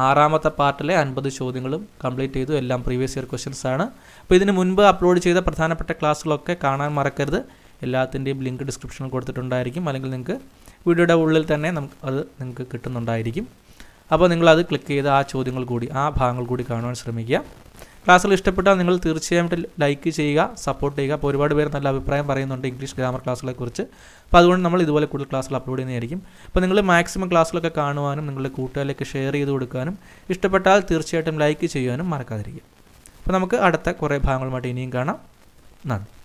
ആറാമത്തെ പാർട്ടിലെ അൻപത് ചോദ്യങ്ങളും കംപ്ലീറ്റ് ചെയ്തു. എല്ലാം പ്രീവിയസ് ഇയർ ക്വസ്റ്റ്യൻസ് ആണ്. അപ്പോൾ ഇതിന് മുൻപ് അപ്ലോഡ് ചെയ്ത പ്രധാനപ്പെട്ട ക്ലാസ്സുകളൊക്കെ കാണാൻ മറക്കരുത്. എല്ലാത്തിന്റെയും ലിങ്ക് ഡിസ്ക്രിപ്ഷനിൽ കൊടുത്തിട്ടുണ്ടായിരിക്കും. അല്ലെങ്കിൽ നിങ്ങൾക്ക് വീഡിയോയുടെ ഉള്ളിൽ തന്നെ നമുക്ക് അത് നിങ്ങൾക്ക് കിട്ടുന്നുണ്ടായിരിക്കും. അപ്പോൾ നിങ്ങളത് ക്ലിക്ക് ചെയ്ത് ആ ചോദ്യങ്ങൾ കൂടി ആ ഭാഗങ്ങൾ കൂടി കാണുവാൻ ശ്രമിക്കുക. ക്ലാസ്സുകൾ ഇഷ്ടപ്പെട്ടാൽ നിങ്ങൾ തീർച്ചയായിട്ടും ലൈക്ക് ചെയ്യുക സപ്പോർട്ട് ചെയ്യുക. അപ്പോൾ ഒരുപാട് പേര് നല്ല അഭിപ്രായം പറയുന്നുണ്ട് ഇംഗ്ലീഷ് ഗ്രാമർ ക്ലാസ്സുകളെ കുറിച്ച് അപ്പോൾ അതുകൊണ്ട് നമ്മൾ ഇതുപോലെ കൂടുതൽ ക്ലാസ്സുകൾ അപ്ലോഡ് ചെയ്യുന്നതായിരിക്കും. അപ്പോൾ നിങ്ങൾ മാക്സിമം ക്ലാസ്സുകളൊക്കെ കാണുവാനും നിങ്ങളുടെ കൂട്ടുകാരിലേക്ക് ഷെയർ ചെയ്ത് കൊടുക്കാനും ഇഷ്ടപ്പെട്ടാൽ തീർച്ചയായിട്ടും ലൈക്ക് ചെയ്യുവാനും മറക്കാതിരിക്കുക. അപ്പോൾ നമുക്ക് അടുത്ത കുറേ ഭാഗങ്ങളുമായിട്ട് ഇനിയും കാണാം. നന്ദി.